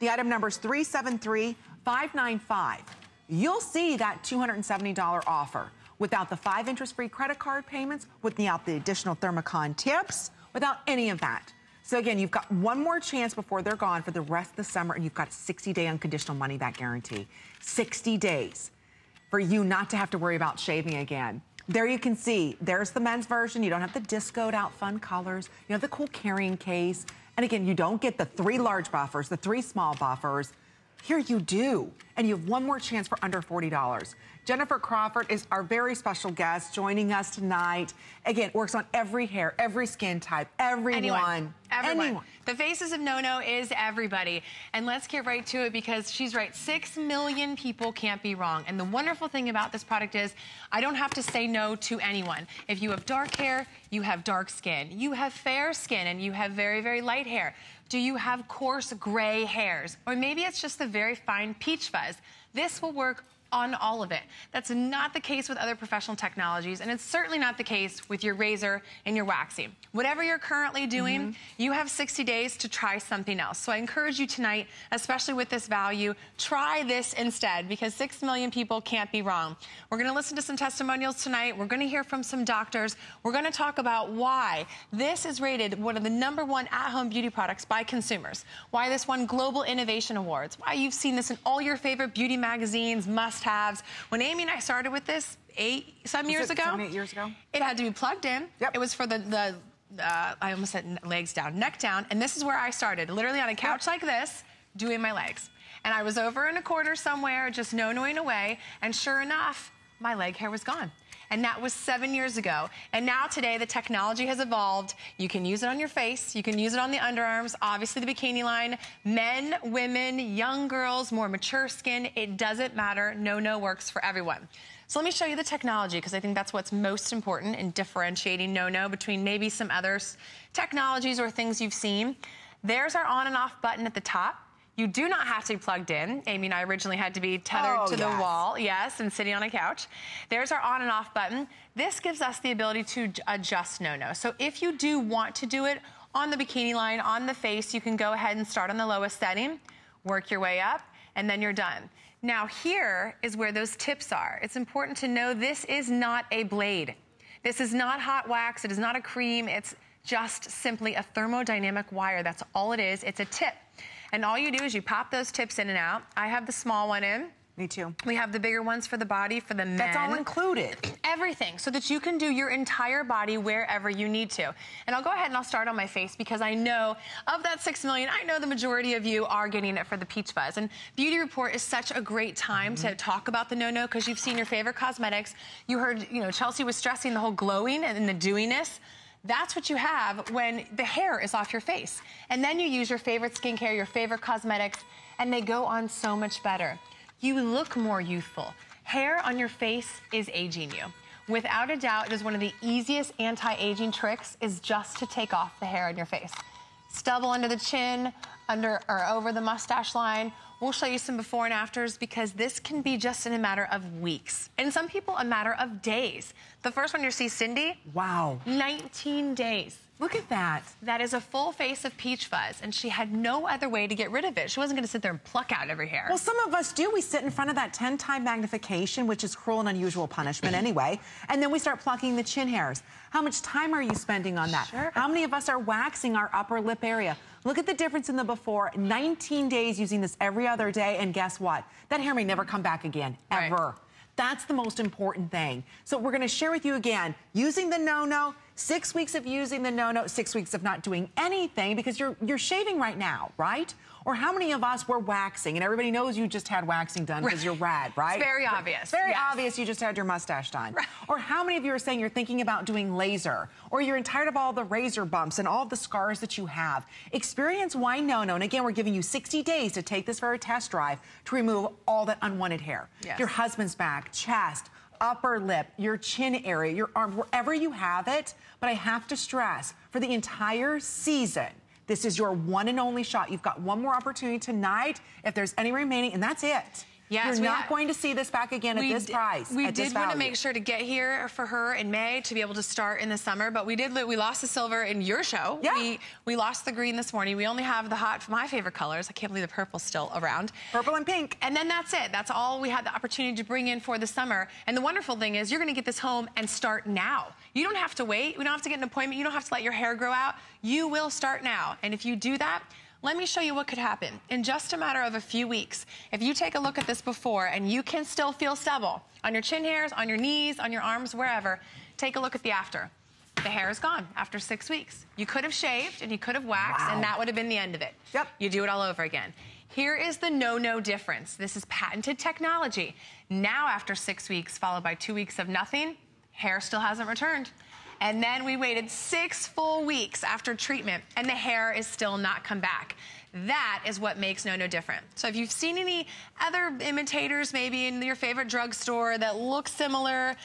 the item number is 373595. You'll see that $270 offer without the five interest-free credit card payments, without the additional Thermicon tips, without any of that. So again, you've got one more chance before they're gone for the rest of the summer, and you've got a 60-day unconditional money-back guarantee. 60 days for you not to have to worry about shaving again. There you can see, there's the men's version. You don't have the discoed out fun colors. You have the cool carrying case. And again, you don't get the three large buffers, the three small buffers. Here you do. And you have one more chance for under $40. Jennifer Crawford is our very special guest joining us tonight. Again, works on every hair, every skin type, everyone. Anyone. Everyone. Anyone. The Faces of No-No is everybody. And let's get right to it because she's right. Six million people can't be wrong. And the wonderful thing about this product is I don't have to say no to anyone. If you have dark hair, you have dark skin. You have fair skin and you have very, very light hair. Do you have coarse gray hairs? Or maybe it's just the very fine peach fuzz. This will work on all of it. That's not the case with other professional technologies, and it's certainly not the case with your razor and your waxing. Whatever you're currently doing, mm -hmm. you have 60 days to try something else. So I encourage you tonight, especially with this value, try this instead because 6 million people can't be wrong. We're going to listen to some testimonials tonight. We're going to hear from some doctors. We're going to talk about why this is rated one of the number one at-home beauty products by consumers, why this won Global Innovation Awards, why you've seen this in all your favorite beauty magazines, must must-haves. When Amy and I started with this eight some years ago, seven, eight years ago, it had to be plugged in. Yep. It was for the the uh, I almost said legs down, neck down, and this is where I started, literally on a couch yep. like this, doing my legs. And I was over in a corner somewhere, just no-noing away, and sure enough, my leg hair was gone and that was seven years ago. And now today, the technology has evolved. You can use it on your face. You can use it on the underarms, obviously the bikini line. Men, women, young girls, more mature skin, it doesn't matter. No-no works for everyone. So let me show you the technology because I think that's what's most important in differentiating no-no between maybe some other technologies or things you've seen. There's our on and off button at the top. You do not have to be plugged in. Amy and I originally had to be tethered oh, to yes. the wall, yes, and sitting on a couch. There's our on and off button. This gives us the ability to adjust no-no. So if you do want to do it on the bikini line, on the face, you can go ahead and start on the lowest setting, work your way up, and then you're done. Now here is where those tips are. It's important to know this is not a blade. This is not hot wax. It is not a cream. It's just simply a thermodynamic wire. That's all it is. It's a tip. And all you do is you pop those tips in and out. I have the small one in. Me too. We have the bigger ones for the body, for the men. That's all included. Everything, so that you can do your entire body wherever you need to. And I'll go ahead and I'll start on my face because I know of that six million, I know the majority of you are getting it for the peach fuzz. And Beauty Report is such a great time mm-hmm. to talk about the no-no because you've seen your favorite cosmetics. You heard, you know, Chelsea was stressing the whole glowing and the dewiness. That's what you have when the hair is off your face. And then you use your favorite skincare, your favorite cosmetics, and they go on so much better you look more youthful. Hair on your face is aging you. Without a doubt, it is one of the easiest anti-aging tricks is just to take off the hair on your face. Stubble under the chin, under or over the mustache line. We'll show you some before and afters because this can be just in a matter of weeks. And some people, a matter of days. The first one you see, Cindy. Wow. 19 days. Look at that. That is a full face of peach fuzz, and she had no other way to get rid of it. She wasn't going to sit there and pluck out every hair. Well, some of us do. We sit in front of that 10-time magnification, which is cruel and unusual punishment anyway, and then we start plucking the chin hairs. How much time are you spending on that? Sure. How many of us are waxing our upper lip area? Look at the difference in the before. 19 days using this every other day, and guess what? That hair may never come back again, ever. Right. That's the most important thing. So we're going to share with you again, using the no-no, Six weeks of using the no-no, six weeks of not doing anything because you're you're shaving right now, right? Or how many of us were waxing and everybody knows you just had waxing done because you're rad, right? It's very obvious. It's very yes. obvious you just had your mustache done. Right. Or how many of you are saying you're thinking about doing laser or you're tired of all the razor bumps and all the scars that you have? Experience why no-no. And again, we're giving you 60 days to take this for a test drive to remove all that unwanted hair. Yes. Your husband's back, chest, upper lip, your chin area, your arm, wherever you have it. But I have to stress, for the entire season, this is your one and only shot. You've got one more opportunity tonight if there's any remaining, and that's it. Yes, You're not going to see this back again at this price. We did want to make sure to get here for her in May to be able to start in the summer, but we did. We lost the silver in your show. Yeah. We, we lost the green this morning. We only have the hot, my favorite colors. I can't believe the purple's still around. Purple and pink. And then that's it. That's all we had the opportunity to bring in for the summer. And the wonderful thing is you're going to get this home and start now. You don't have to wait. We don't have to get an appointment. You don't have to let your hair grow out. You will start now. And if you do that, let me show you what could happen. In just a matter of a few weeks, if you take a look at this before and you can still feel stubble on your chin hairs, on your knees, on your arms, wherever, take a look at the after. The hair is gone after six weeks. You could have shaved and you could have waxed wow. and that would have been the end of it. Yep. You do it all over again. Here is the no-no difference. This is patented technology. Now after six weeks, followed by two weeks of nothing, hair still hasn't returned. And then we waited six full weeks after treatment, and the hair is still not come back. That is what makes No No different. So if you've seen any other imitators, maybe in your favorite drugstore that look similar,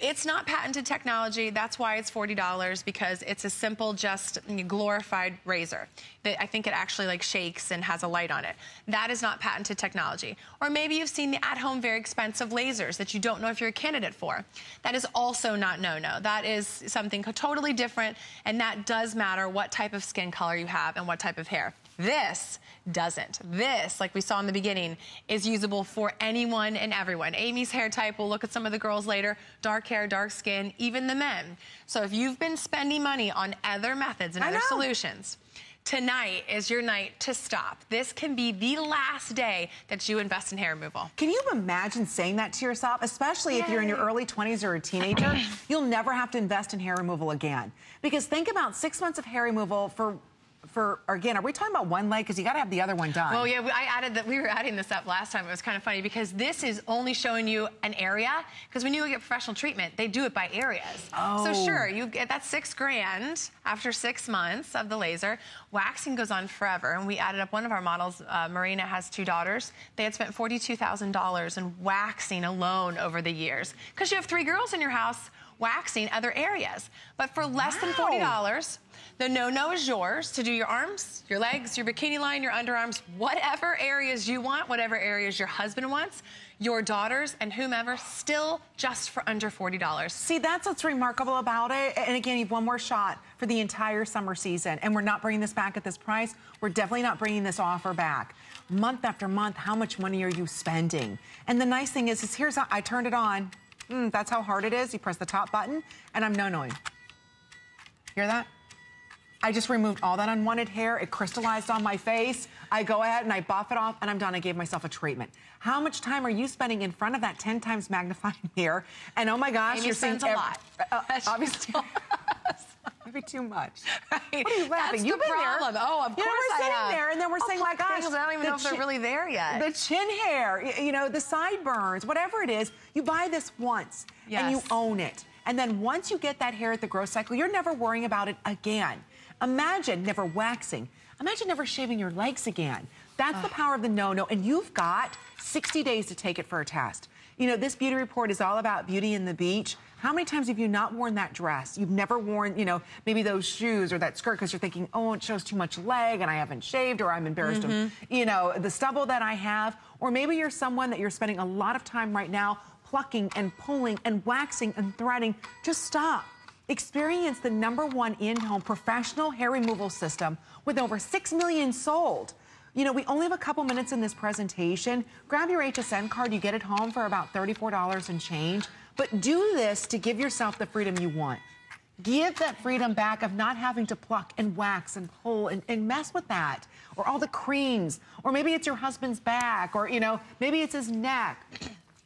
it's not patented technology. That's why it's $40 because it's a simple, just glorified razor. That I think it actually like shakes and has a light on it. That is not patented technology. Or maybe you've seen the at-home very expensive lasers that you don't know if you're a candidate for. That is also not no-no. That is something totally different and that does matter what type of skin color you have and what type of hair. This doesn't. This, like we saw in the beginning, is usable for anyone and everyone. Amy's hair type, we'll look at some of the girls later, dark hair, dark skin, even the men. So if you've been spending money on other methods and other solutions, tonight is your night to stop. This can be the last day that you invest in hair removal. Can you imagine saying that to yourself, especially Yay. if you're in your early 20s or a teenager? You'll never have to invest in hair removal again. Because think about six months of hair removal for for, again, are we talking about one leg? Because you got to have the other one done. Well, yeah, I added that. We were adding this up last time. It was kind of funny because this is only showing you an area. Because when you get professional treatment, they do it by areas. Oh. So sure, you get that six grand after six months of the laser. Waxing goes on forever. And we added up one of our models. Uh, Marina has two daughters. They had spent $42,000 in waxing alone over the years. Because you have three girls in your house waxing other areas. But for less wow. than $40, the no-no is yours to do your arms, your legs, your bikini line, your underarms, whatever areas you want, whatever areas your husband wants, your daughters and whomever, still just for under $40. See, that's what's remarkable about it. And again, you have one more shot for the entire summer season. And we're not bringing this back at this price. We're definitely not bringing this offer back. Month after month, how much money are you spending? And the nice thing is, is here's how I turned it on. Mm, that's how hard it is. You press the top button, and I'm no-noing. Hear that? I just removed all that unwanted hair. It crystallized on my face. I go ahead and I buff it off and I'm done. I gave myself a treatment. How much time are you spending in front of that 10 times magnifying mirror? And oh my gosh, Amy you're spends seeing a lot. Uh, obviously. Maybe too much. Right. What are you laughing? That's You've the been problem. there. Oh, of you know, course we're I sitting have. there, and then we're I'll saying, like, gosh, I don't even know if they're really there yet. The chin hair, you know, the sideburns, whatever it is, you buy this once and you own it. And then once you get that hair at the growth cycle, you're never worrying about it again. Imagine never waxing. Imagine never shaving your legs again. That's the power of the no-no, and you've got 60 days to take it for a test. You know, this beauty report is all about beauty in the beach. How many times have you not worn that dress? You've never worn, you know, maybe those shoes or that skirt because you're thinking, oh, it shows too much leg and I haven't shaved or I'm embarrassed of, mm-hmm. you know, the stubble that I have. Or maybe you're someone that you're spending a lot of time right now plucking and pulling and waxing and threading. Just stop. Experience the number one in-home professional hair removal system with over 6 million sold. You know, we only have a couple minutes in this presentation. Grab your HSN card. You get it home for about $34 and change. But do this to give yourself the freedom you want. Give that freedom back of not having to pluck and wax and pull and, and mess with that. Or all the creams. Or maybe it's your husband's back. Or, you know, maybe it's his neck.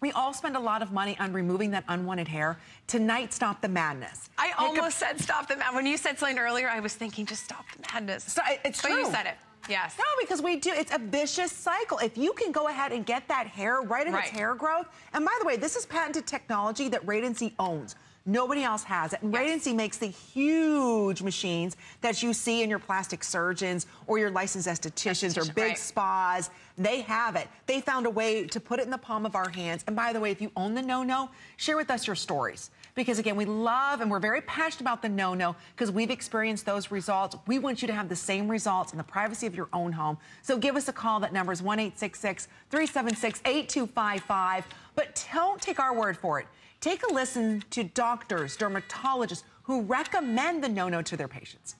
We all spend a lot of money on removing that unwanted hair. Tonight, stop the madness. I Pick almost said stop the madness. When you said something earlier, I was thinking just stop the madness. So, it's but true. you said it. Yes. No, because we do. It's a vicious cycle. If you can go ahead and get that hair right in Right. its hair growth, and by the way, this is patented technology that Radiancy owns. Nobody else has it. And Yes. Radiancy makes the huge machines that you see in your plastic surgeons or your licensed estheticians or big right. spas. They have it. They found a way to put it in the palm of our hands. And by the way, if you own the no-no, share with us your stories. Because again, we love and we're very passionate about the no-no because we've experienced those results. We want you to have the same results in the privacy of your own home. So give us a call. That number is 1-866-376-8255. But don't take our word for it. Take a listen to doctors, dermatologists who recommend the no-no to their patients.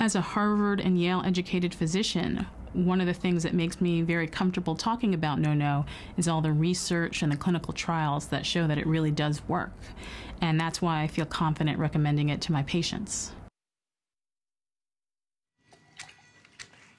As a Harvard and Yale educated physician, one of the things that makes me very comfortable talking about no no is all the research and the clinical trials that show that it really does work. And that's why I feel confident recommending it to my patients.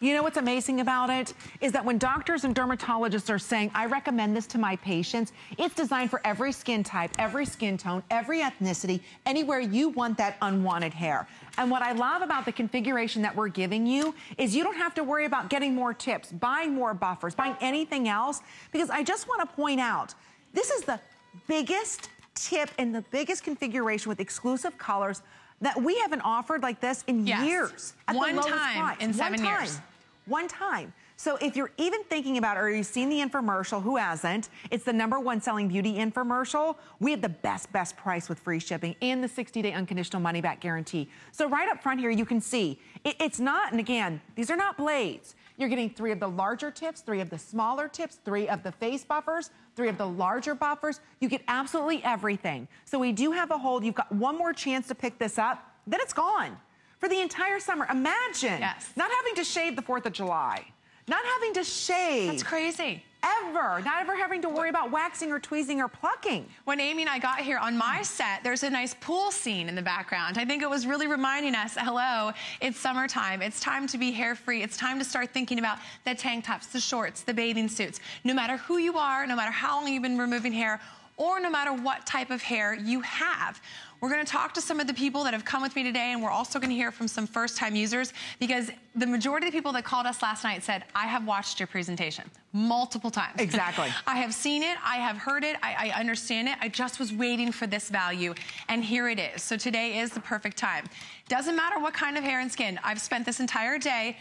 You know what's amazing about it is that when doctors and dermatologists are saying, I recommend this to my patients, it's designed for every skin type, every skin tone, every ethnicity, anywhere you want that unwanted hair. And what I love about the configuration that we're giving you is you don't have to worry about getting more tips, buying more buffers, buying anything else, because I just want to point out, this is the biggest tip and the biggest configuration with exclusive colors that we haven't offered like this in Yes. years. at the One lowest time price. in One seven time. years. One time. So if you're even thinking about it or you've seen the infomercial, who hasn't? It's the number one selling beauty infomercial. We have the best, best price with free shipping and the 60-day unconditional money-back guarantee. So right up front here, you can see it- it's not, and again, these are not blades. You're getting three of the larger tips, three of the smaller tips, three of the face buffers, three of the larger buffers. You get absolutely everything. So we do have a hold. You've got one more chance to pick this up, then it's gone for the entire summer. Imagine Yes. not having to shave the 4th of July, not having to shave That's crazy. Ever, not ever having to worry about waxing or tweezing or plucking. When Amy and I got here on my set, there's a nice pool scene in the background. I think it was really reminding us, hello, it's summertime. It's time to be hair free. It's time to start thinking about the tank tops, the shorts, the bathing suits. No matter who you are, no matter how long you've been removing hair, or no matter what type of hair you have. We're gonna talk to some of the people that have come with me today, and we're also gonna hear from some first time users because the majority of the people that called us last night said, I have watched your presentation multiple times. Exactly. I have seen it, I have heard it, I, I understand it. I just was waiting for this value, and here it is. So today is the perfect time. Doesn't matter what kind of hair and skin. I've spent this entire day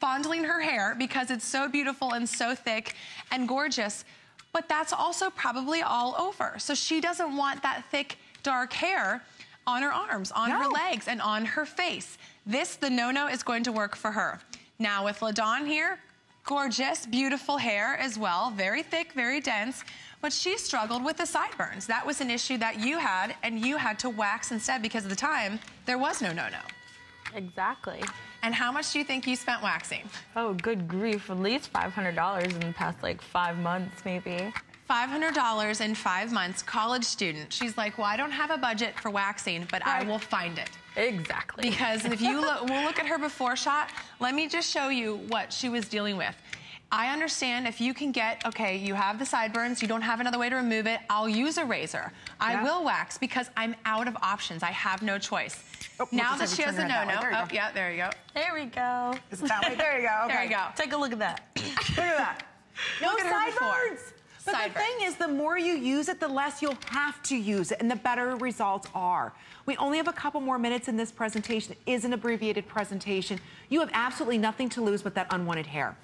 fondling her hair because it's so beautiful and so thick and gorgeous. But that's also probably all over. So she doesn't want that thick, dark hair on her arms, on her legs, and on her face. This, the no-no, is going to work for her. Now with LaDawn here, gorgeous, beautiful hair as well, very thick, very dense, but she struggled with the sideburns. That was an issue that you had, and you had to wax instead because at the time, there was no no-no. Exactly. And how much do you think you spent waxing? Oh, good grief. At least $500 in the past like five months, maybe. $500 in five months, college student. She's like, well, I don't have a budget for waxing, but I will find it. Exactly. Because if you look, we'll look at her before shot. Let me just show you what she was dealing with. I understand if you can get, okay, you have the sideburns, you don't have another way to remove it, I'll use a razor. I Yeah. will wax because I'm out of options. I have no choice. Oh, now that she has a turn it that no-no. There you Oh, go. yeah, there you go. There we go. Is it that way? There you go. Okay. There you go. Take a look at that. Look at that. No Look at sideburns. But the thing is, the more you use it, the less you'll have to use it, and the better results are. We only have a couple more minutes in this presentation. It is an abbreviated presentation. You have absolutely nothing to lose but that unwanted hair.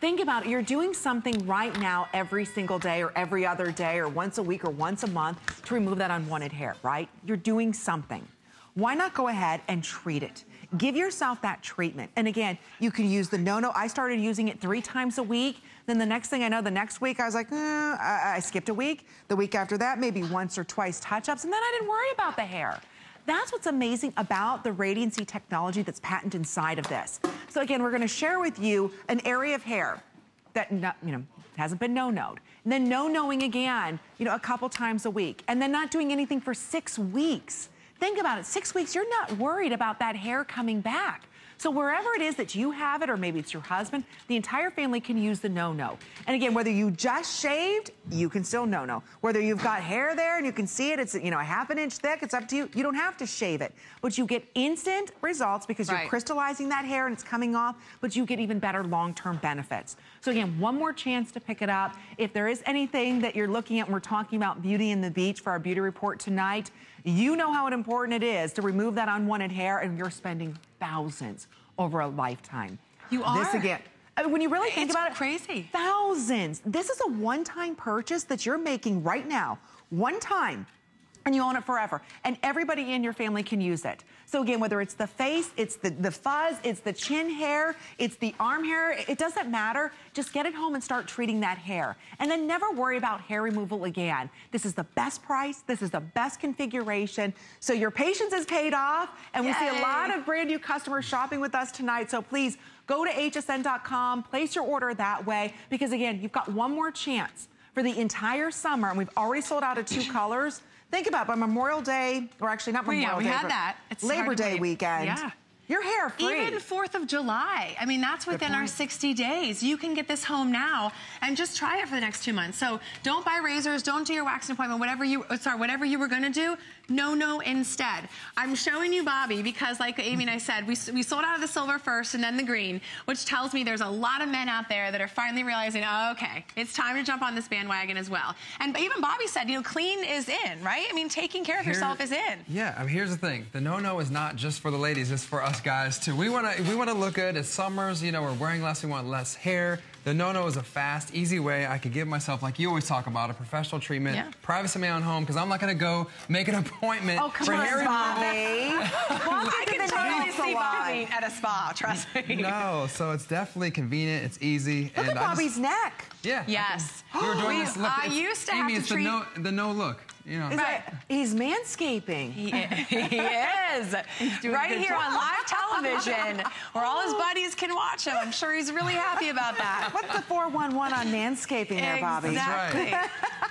Think about it. You're doing something right now every single day or every other day or once a week or once a month to remove that unwanted hair, right? You're doing something. Why not go ahead and treat it? Give yourself that treatment. And again, you can use the no-no. I started using it three times a week. Then the next thing I know, the next week I was like, eh, I, I skipped a week. The week after that, maybe once or twice touch-ups. And then I didn't worry about the hair. That's what's amazing about the radiancy technology that's patented inside of this. So again, we're gonna share with you an area of hair that you know hasn't been no-noed. And then no-noing again, you know, a couple times a week. And then not doing anything for six weeks. Think about it, six weeks, you're not worried about that hair coming back. So wherever it is that you have it, or maybe it's your husband, the entire family can use the no-no. And again, whether you just shaved, you can still no-no. Whether you've got hair there and you can see it, it's you know a half an inch thick, it's up to you. You don't have to shave it. But you get instant results because you're crystallizing that hair and it's coming off, but you get even better long-term benefits. So again, one more chance to pick it up. If there is anything that you're looking at, and we're talking about Beauty and the Beach for our beauty report tonight, you know how important it is to remove that unwanted hair and you're spending thousands over a lifetime. You are? This again. I mean, when you really think It's about it, crazy. Thousands. This is a one-time purchase that you're making right now. One time and you own it forever. And everybody in your family can use it. So again, whether it's the face, it's the, the fuzz, it's the chin hair, it's the arm hair, it doesn't matter. Just get it home and start treating that hair. And then never worry about hair removal again. This is the best price. This is the best configuration. So your patience is paid off. And we see a lot of brand new customers shopping with us tonight. So please go to hsn.com, place your order that way. Because again, you've got one more chance for the entire summer. And we've already sold out of two colors. Think about it, by Memorial Day, or actually not Well, yeah, Memorial we Day, had that. It's Labor Day believe. weekend. Yeah. Your hair free. Even 4th of July. I mean, that's within our 60 days. You can get this home now and just try it for the next two months. So don't buy razors, don't do your waxing appointment, whatever you, sorry, whatever you were gonna do, no, no, instead. I'm showing you Bobby because like Amy and I said, we, we sold out of the silver first and then the green, which tells me there's a lot of men out there that are finally realizing, oh, okay, it's time to jump on this bandwagon as well. And even Bobby said, you know, clean is in, right? I mean, taking care of Here- yourself is in. Yeah, I mean, here's the thing. The no-no is not just for the ladies, it's for us guys too. We wanna we wanna look good. It's summers, you know, we're wearing less, we want less hair. The no-no is a fast, easy way I could give myself, like you always talk about, a professional treatment, Yeah. privacy in my own home, because I'm not gonna go make an appointment Oh, come for on, hair removal. Bobby. Walk I into can the totally see salon. Bobby at a spa, trust me. No, so it's definitely convenient, it's easy. Look and at I just- Bobby's neck. Yeah. Yes. can- we were doing We- this look. I it's- used to Amy, have to it's treat- the no, the no look. You know. Is that- he's manscaping. He, he is. Right good here on live television where all his buddies can watch him. I'm sure he's really happy about that. What's the 411 on manscaping there, Bobby? Exactly. That's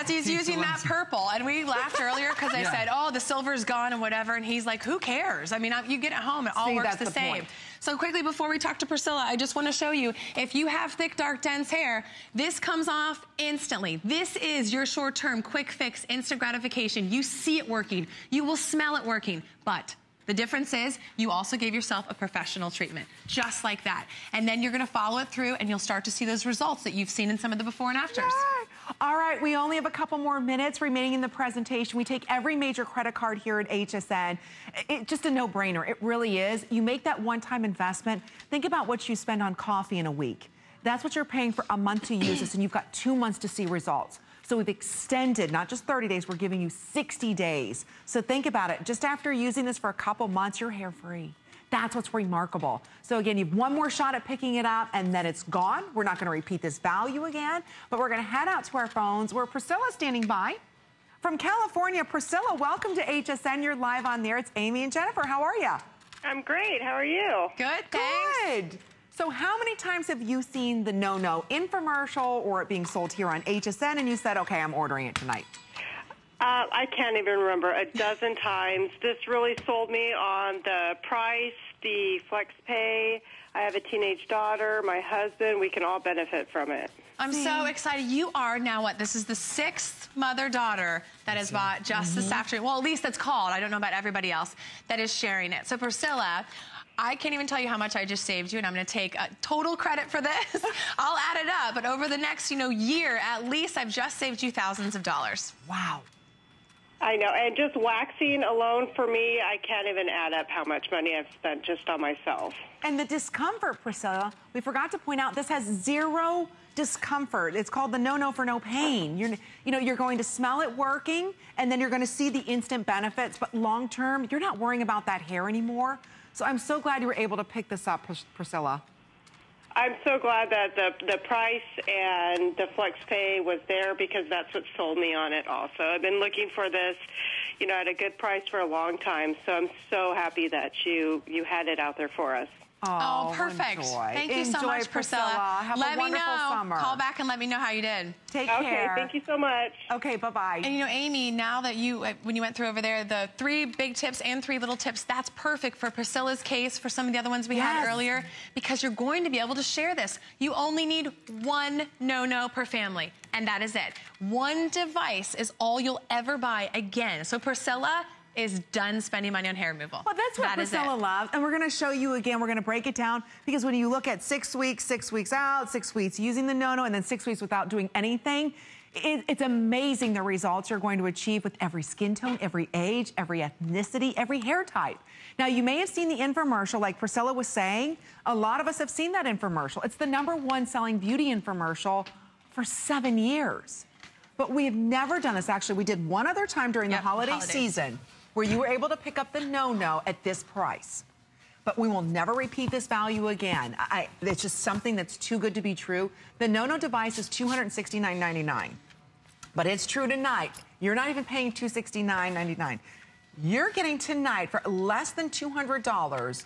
As he's using that purple. And we laughed earlier because I Yeah. said, oh, the silver's gone and whatever. And he's like, who cares? I mean, you get it home, it all See, works the, the same. point. So quickly before we talk to Priscilla, I just want to show you, if you have thick, dark, dense hair, this comes off instantly. This is your short-term, quick fix, instant gratification. You see it working. You will smell it working. But the difference is you also gave yourself a professional treatment, just like that. And then you're going to follow it through and you'll start to see those results that you've seen in some of the before and afters. Yay. All right, we only have a couple more minutes remaining in the presentation. We take every major credit card here at HSN. It's just a no-brainer. It really is. You make that one-time investment. Think about what you spend on coffee in a week. That's what you're paying for a month to use this, and you've got two months to see results. So we've extended, not just 30 days, we're giving you 60 days. So think about it. Just after using this for a couple months, you're hair free. That's what's remarkable. So again, you've one more shot at picking it up and then it's gone. We're not gonna repeat this value again, but we're gonna head out to our phones where Priscilla's standing by. From California, Priscilla, welcome to HSN. You're live on there. It's Amy and Jennifer. How are you? I'm great. How are you? Good, thanks. Good. So how many times have you seen the no-no infomercial or it being sold here on HSN and you said, okay, I'm ordering it tonight? Uh, I can't even remember a dozen times. This really sold me on the price, the flex pay. I have a teenage daughter, my husband. We can all benefit from it. I'm so excited. You are now what? This is the sixth mother-daughter that has bought just this Mm-hmm. afternoon. Well, at least that's called. I don't know about everybody else that is sharing it. So Priscilla, I can't even tell you how much I just saved you, and I'm going to take uh, total credit for this. I'll add it up, but over the next, you know, year at least, I've just saved you thousands of dollars. Wow. I know, and just waxing alone for me, I can't even add up how much money I've spent just on myself. And the discomfort, Priscilla, we forgot to point out this has zero discomfort. It's called the no no for no pain. You're you know, you're going to smell it working and then you're going to see the instant benefits, but long term, you're not worrying about that hair anymore. So I'm so glad you were able to pick this up, Pris- Priscilla. I'm so glad that the the price and the flex pay was there because that's what sold me on it also. I've been looking for this, you know, at a good price for a long time. So I'm so happy that you you had it out there for us. Oh, perfect. enjoy. Thank you so much, Priscilla. Priscilla. Have a let me wonderful know. summer. Call back and let me know how you did. Take Okay, care. Okay, thank you so much. Okay, bye-bye. And you know, Amy, now that you, uh, when you went through over there, the three big tips and three little tips, that's perfect for Priscilla's case, for some of the other ones we had earlier, because you're going to be able to share this. You only need one no-no per family, and that is it. One device is all you'll ever buy again. So Priscilla is done spending money on hair removal. Well, that's what That is Priscilla loves. And we're going to show you again. We're going to break it down because when you look at six weeks, six weeks out, six weeks using the no-no, and then six weeks without doing anything, it, it's amazing the results you're going to achieve with every skin tone, every age, every ethnicity, every hair type. Now, you may have seen the infomercial, like Priscilla was saying. A lot of us have seen that infomercial. It's the number one selling beauty infomercial for seven years. But we have never done this. Actually, we did one other time during Yep, the holiday holidays. season where you were able to pick up the no-no at this price. But we will never repeat this value again. I, it's just something that's too good to be true. The no-no device is $269.99. But it's true tonight. You're not even paying $269.99. You're getting tonight for less than $200,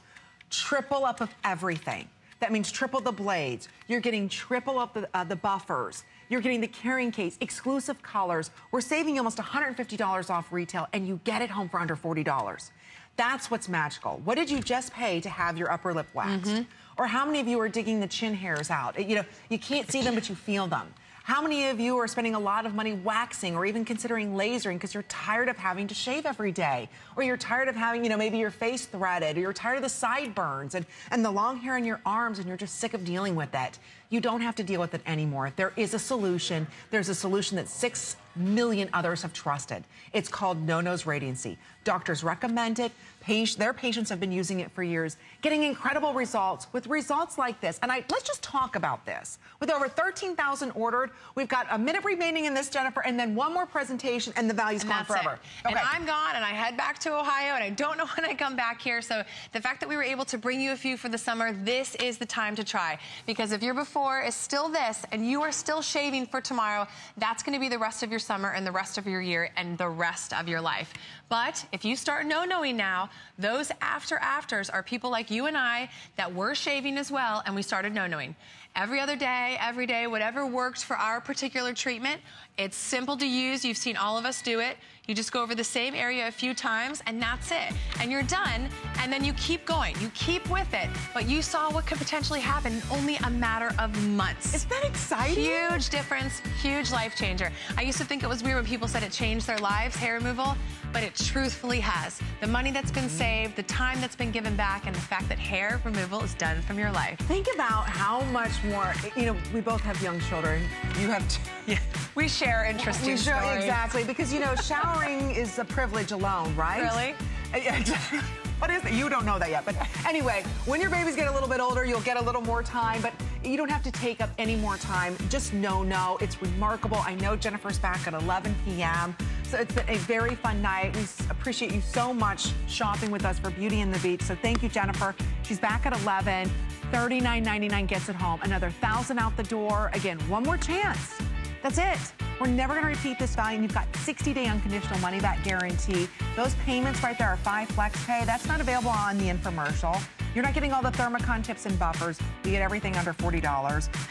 triple up of everything. That means triple the blades. You're getting triple up the, uh, the buffers. You're getting the carrying case, exclusive colors. We're saving you almost $150 off retail, and you get it home for under $40. That's what's magical. What did you just pay to have your upper lip waxed? Or how many of you are digging the chin hairs out? You know, you can't see them, but you feel them. How many of you are spending a lot of money waxing or even considering lasering because you're tired of having to shave every day? Or you're tired of having, you know, maybe your face threaded, or you're tired of the sideburns and, and the long hair in your arms and you're just sick of dealing with it. You don't have to deal with it anymore. There is a solution. There's a solution that six million others have trusted. It's called No Nose Radiancy. Doctors recommend it. Pati- their patients have been using it for years, getting incredible results with results like this. And I, let's just talk about this. With over 13,000 ordered, we've got a minute remaining in this, Jennifer, and then one more presentation, and the value's And gone forever. it. And I'm gone, and I head back to Ohio, and I don't know when I come back here. So the fact that we were able to bring you a few for the summer, this is the time to try. Because if your before is still this, and you are still shaving for tomorrow, that's going to be the rest of your summer and the rest of your year and the rest of your life. But if you start no-noing now, those after-afters are people like you and I that were shaving as well, and we started no-noing. Every other day, every day, whatever works for our particular treatment. It's simple to use. You've seen all of us do it. You just go over the same area a few times, and that's it. And you're done, and then you keep going. You keep with it. But you saw what could potentially happen in only a matter of months. Isn't that exciting? Huge difference, huge life changer. I used to think it was weird when people said it changed their lives, hair removal, but it truthfully has. The money that's been saved, the time that's been given back, and the fact that hair removal is done from your life. Think about how much more, you know, we both have young children. You have two. Yeah, we share interesting We share- stories. Exactly, because, you know, showering is a privilege alone, right? Really? Eh, eh, what is it? You don't know that yet. But anyway, when your babies get a little bit older, you'll get a little more time, but you don't have to take up any more time. Just know, no, it's remarkable. I know Jennifer's back at 11 p.m., so it's been a very fun night. We appreciate you so much shopping with us for Beauty and the Beach. So thank you, Jennifer. She's back at 11. $39.99 gets it home. Another 1000 out the door. Again, one more chance. That's it. We're never going to repeat this value. And you've got 60-day unconditional money-back guarantee. Those payments right there are five flex pay. That's not available on the infomercial. You're not getting all the Thermicon tips and buffers. You get everything under $40.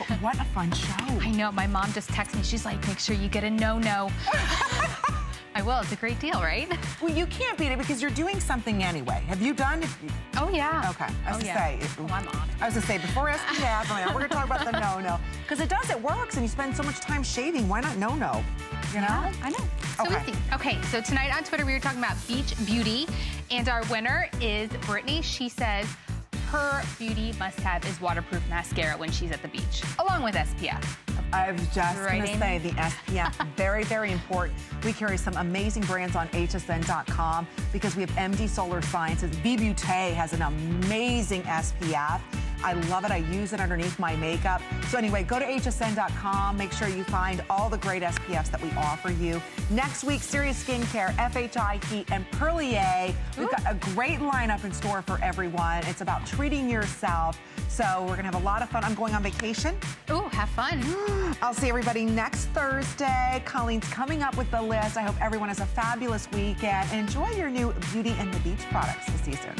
But what a fun show. I know. My mom just texted me. She's like, make sure you get a no-no. I will. It's a great deal, right? Well, you can't beat it because you're doing something anyway. Have you done? It? Oh, yeah. Okay. I was oh, to yeah. say. Oh, I'm on. I was to say before. I mean, we're gonna talk about the no-no because it does. It works, and you spend so much time shaving. Why not no-no? You know? Yeah, I know. So Okay. easy. Okay, so tonight on Twitter we were talking about beach beauty, and our winner is Brittany. She says her beauty must-have is waterproof mascara when she's at the beach, along with SPF. I was just Right, going to say the SPF, very, very important. We carry some amazing brands on hsn.com because we have MD Solar Sciences. Bibute has an amazing SPF. I love it. I use it underneath my makeup. So anyway, go to hsn.com. Make sure you find all the great SPFs that we offer you. Next week, Serious Skincare, FHI Heat, and Perlier. We've got a great lineup in store for everyone. It's about treating yourself. So we're going to have a lot of fun. I'm going on vacation. Ooh, have fun. I'll see everybody next Thursday. Colleen's coming up with the list. I hope everyone has a fabulous weekend. Enjoy your new Beauty and the Beach products. We'll see you soon.